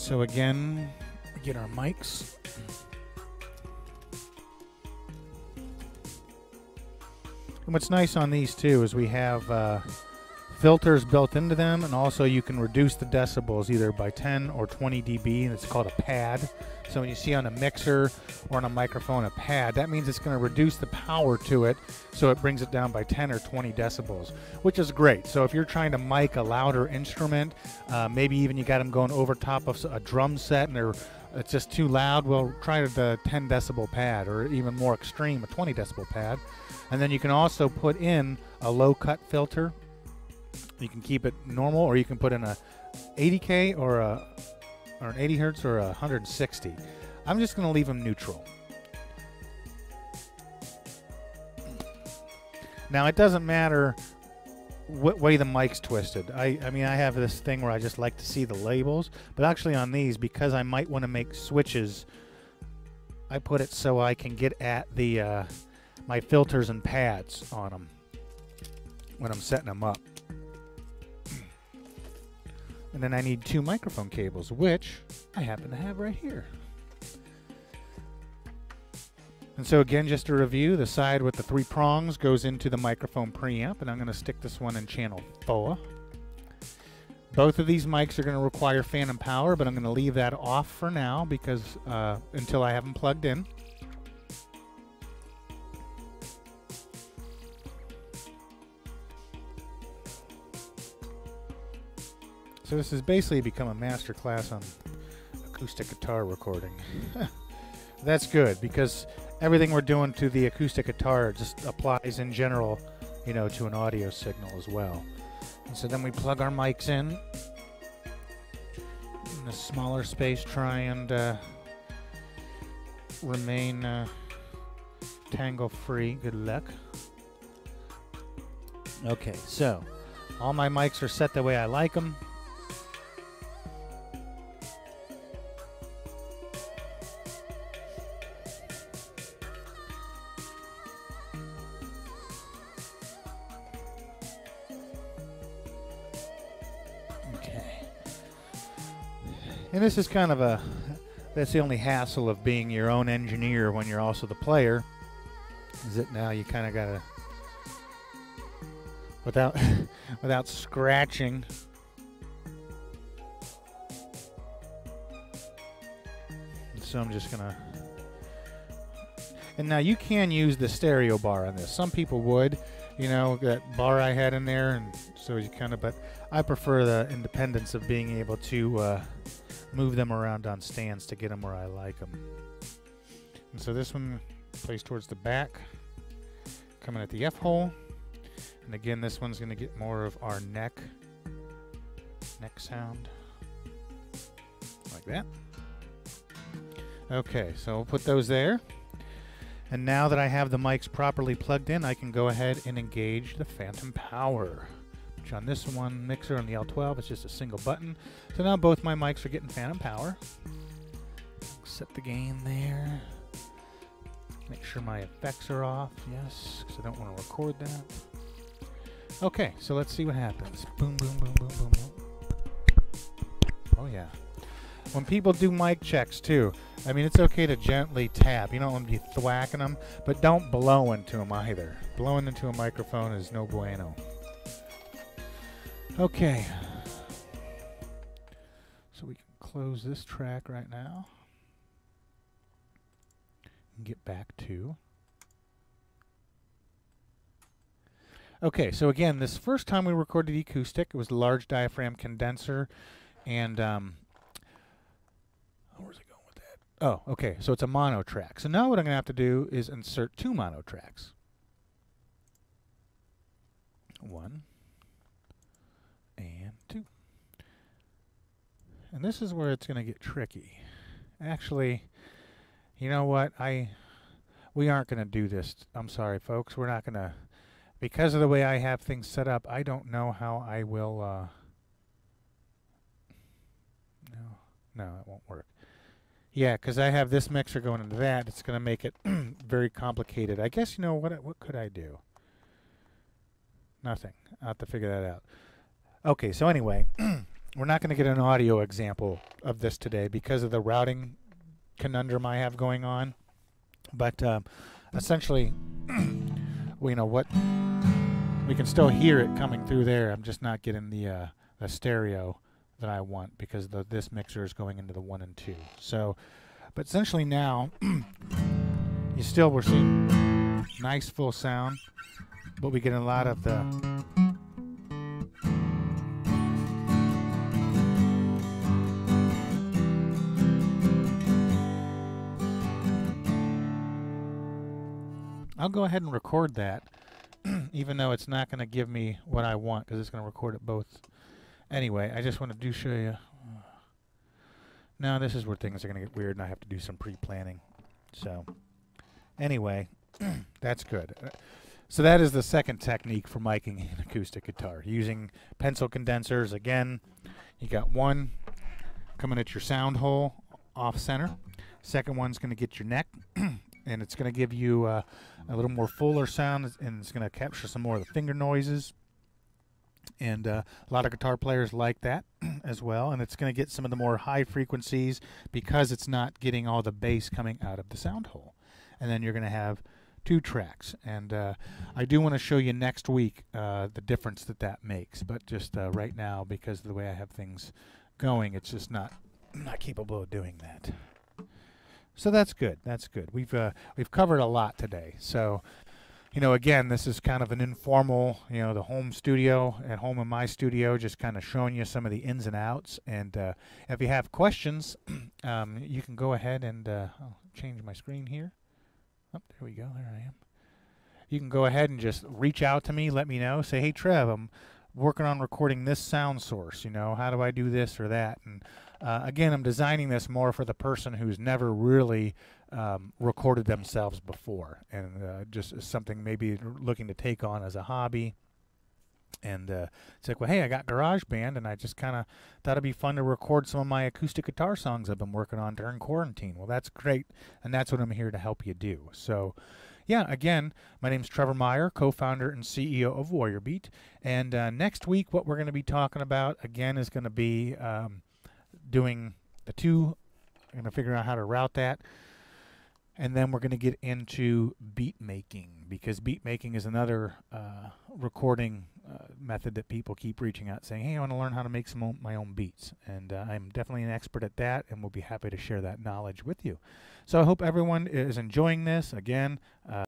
so again, get our mics. And what's nice on these too is we have uh, filters built into them, and also you can reduce the decibels either by 10 or 20 dB, and it's called a pad. So when you see on a mixer or on a microphone a pad, that means it's going to reduce the power to it, so it brings it down by 10 or 20 decibels, which is great. So if you're trying to mic a louder instrument, uh, maybe even you got them going over top of a drum set and they're it's just too loud, well, try the 10 decibel pad, or even more extreme, a 20 decibel pad. And then you can also put in a low cut filter. You can keep it normal, or you can put in a 80k or a or an 80 hertz or a 160. I'm just going to leave them neutral. Now it doesn't matter what way the mic's twisted. I, I mean, I have this thing where I just like to see the labels, but actually on these, because I might want to make switches, I put it so I can get at the uh, my filters and pads on them when I'm setting them up. And then I need two microphone cables, which I happen to have right here. And so again, just to review, the side with the three prongs goes into the microphone preamp, and I'm going to stick this one in channel 4. Both of these mics are going to require phantom power, but I'm going to leave that off for now because uh, until I have them plugged in. So this has basically become a master class on acoustic guitar recording. That's good because everything we're doing to the acoustic guitar just applies in general, you know, to an audio signal as well. And so then we plug our mics in. In a smaller space, try and uh, remain uh, tangle free. Good luck. Okay, so all my mics are set the way I like them. This is kind of a that's the only hassle of being your own engineer when you're also the player is that now you kind of gotta without without scratching. So I'm just gonna and now you can use the stereo bar on this. Some people would you know that bar I had in there and so you kind of but I prefer the independence of being able to uh, move them around on stands to get them where I like them and so this one placed towards the back coming at the F hole and again this one's going to get more of our neck neck sound like that Okay, so we'll put those there. And now that I have the mics properly plugged in, I can go ahead and engage the Phantom Power. On this one mixer on the L12, it's just a single button. So now both my mics are getting Phantom Power. Set the gain there. Make sure my effects are off, yes, because I don't want to record that. Okay, so let's see what happens. Boom, boom, boom, boom, boom, boom. Oh yeah. When people do mic checks too, I mean, it's okay to gently tap. You don't want to be thwacking them, but don't blow into them either. Blowing into a microphone is no bueno. Okay. So we can close this track right now. And get back to. Okay, so again, this first time we recorded acoustic, it was a large diaphragm condenser, and um, where's it going with that? Oh, okay. So it's a mono track. So now what I'm going to have to do is insert two mono tracks. One and two. And this is where it's going to get tricky. Actually, you know what? I we aren't going to do this. I'm sorry, folks. We're not going to because of the way I have things set up. I don't know how I will. Uh, no, no, it won't work. Yeah, because I have this mixer going into that. It's going to make it very complicated. I guess, you know, what what could I do? Nothing. I'll have to figure that out. Okay, so anyway, we're not going to get an audio example of this today because of the routing conundrum I have going on. But um, essentially, we know what we can still hear it coming through there. I'm just not getting the uh, the stereo that I want because the, this mixer is going into the 1 and 2. So, but essentially now, you still, we're seeing nice full sound, but we get a lot of the I'll go ahead and record that, even though it's not going to give me what I want because it's going to record it both Anyway, I just want to do show you. Now this is where things are going to get weird and I have to do some pre-planning. So, anyway, that's good. Uh, so that is the second technique for miking an acoustic guitar. Using pencil condensers. Again, you got one coming at your sound hole off center. Second one's going to get your neck, and it's going to give you uh, a little more fuller sound, and it's going to capture some more of the finger noises. And uh, a lot of guitar players like that as well and it's going to get some of the more high frequencies because it's not getting all the bass coming out of the sound hole. And then you're going to have two tracks and uh, I do want to show you next week uh, the difference that that makes but just uh, right now because of the way I have things going it's just not not capable of doing that so that's good that's good we've uh, we've covered a lot today so you know, again, this is kind of an informal, you know, the home studio at home in my studio, just kind of showing you some of the ins and outs. And uh, if you have questions, um, you can go ahead and uh, I'll change my screen here. Oh, there we go. There I am. You can go ahead and just reach out to me, let me know, say, hey, Trev, I'm working on recording this sound source. You know, how do I do this or that? And uh, again, I'm designing this more for the person who's never really um, recorded themselves before, and uh, just something maybe looking to take on as a hobby. And uh, it's like, well, hey, I got GarageBand, and I just kind of thought it'd be fun to record some of my acoustic guitar songs I've been working on during quarantine. Well, that's great, and that's what I'm here to help you do. So, yeah, again, my name's Trevor Meyer, co-founder and CEO of Warrior Beat, and uh, next week, what we're going to be talking about again is going to be um, doing the two. I'm going to figure out how to route that And then we're going to get into beat making because beat making is another uh, recording uh, method that people keep reaching out saying, hey, I want to learn how to make some my own beats. And uh, I'm definitely an expert at that and we'll be happy to share that knowledge with you. So I hope everyone is enjoying this. Again, uh,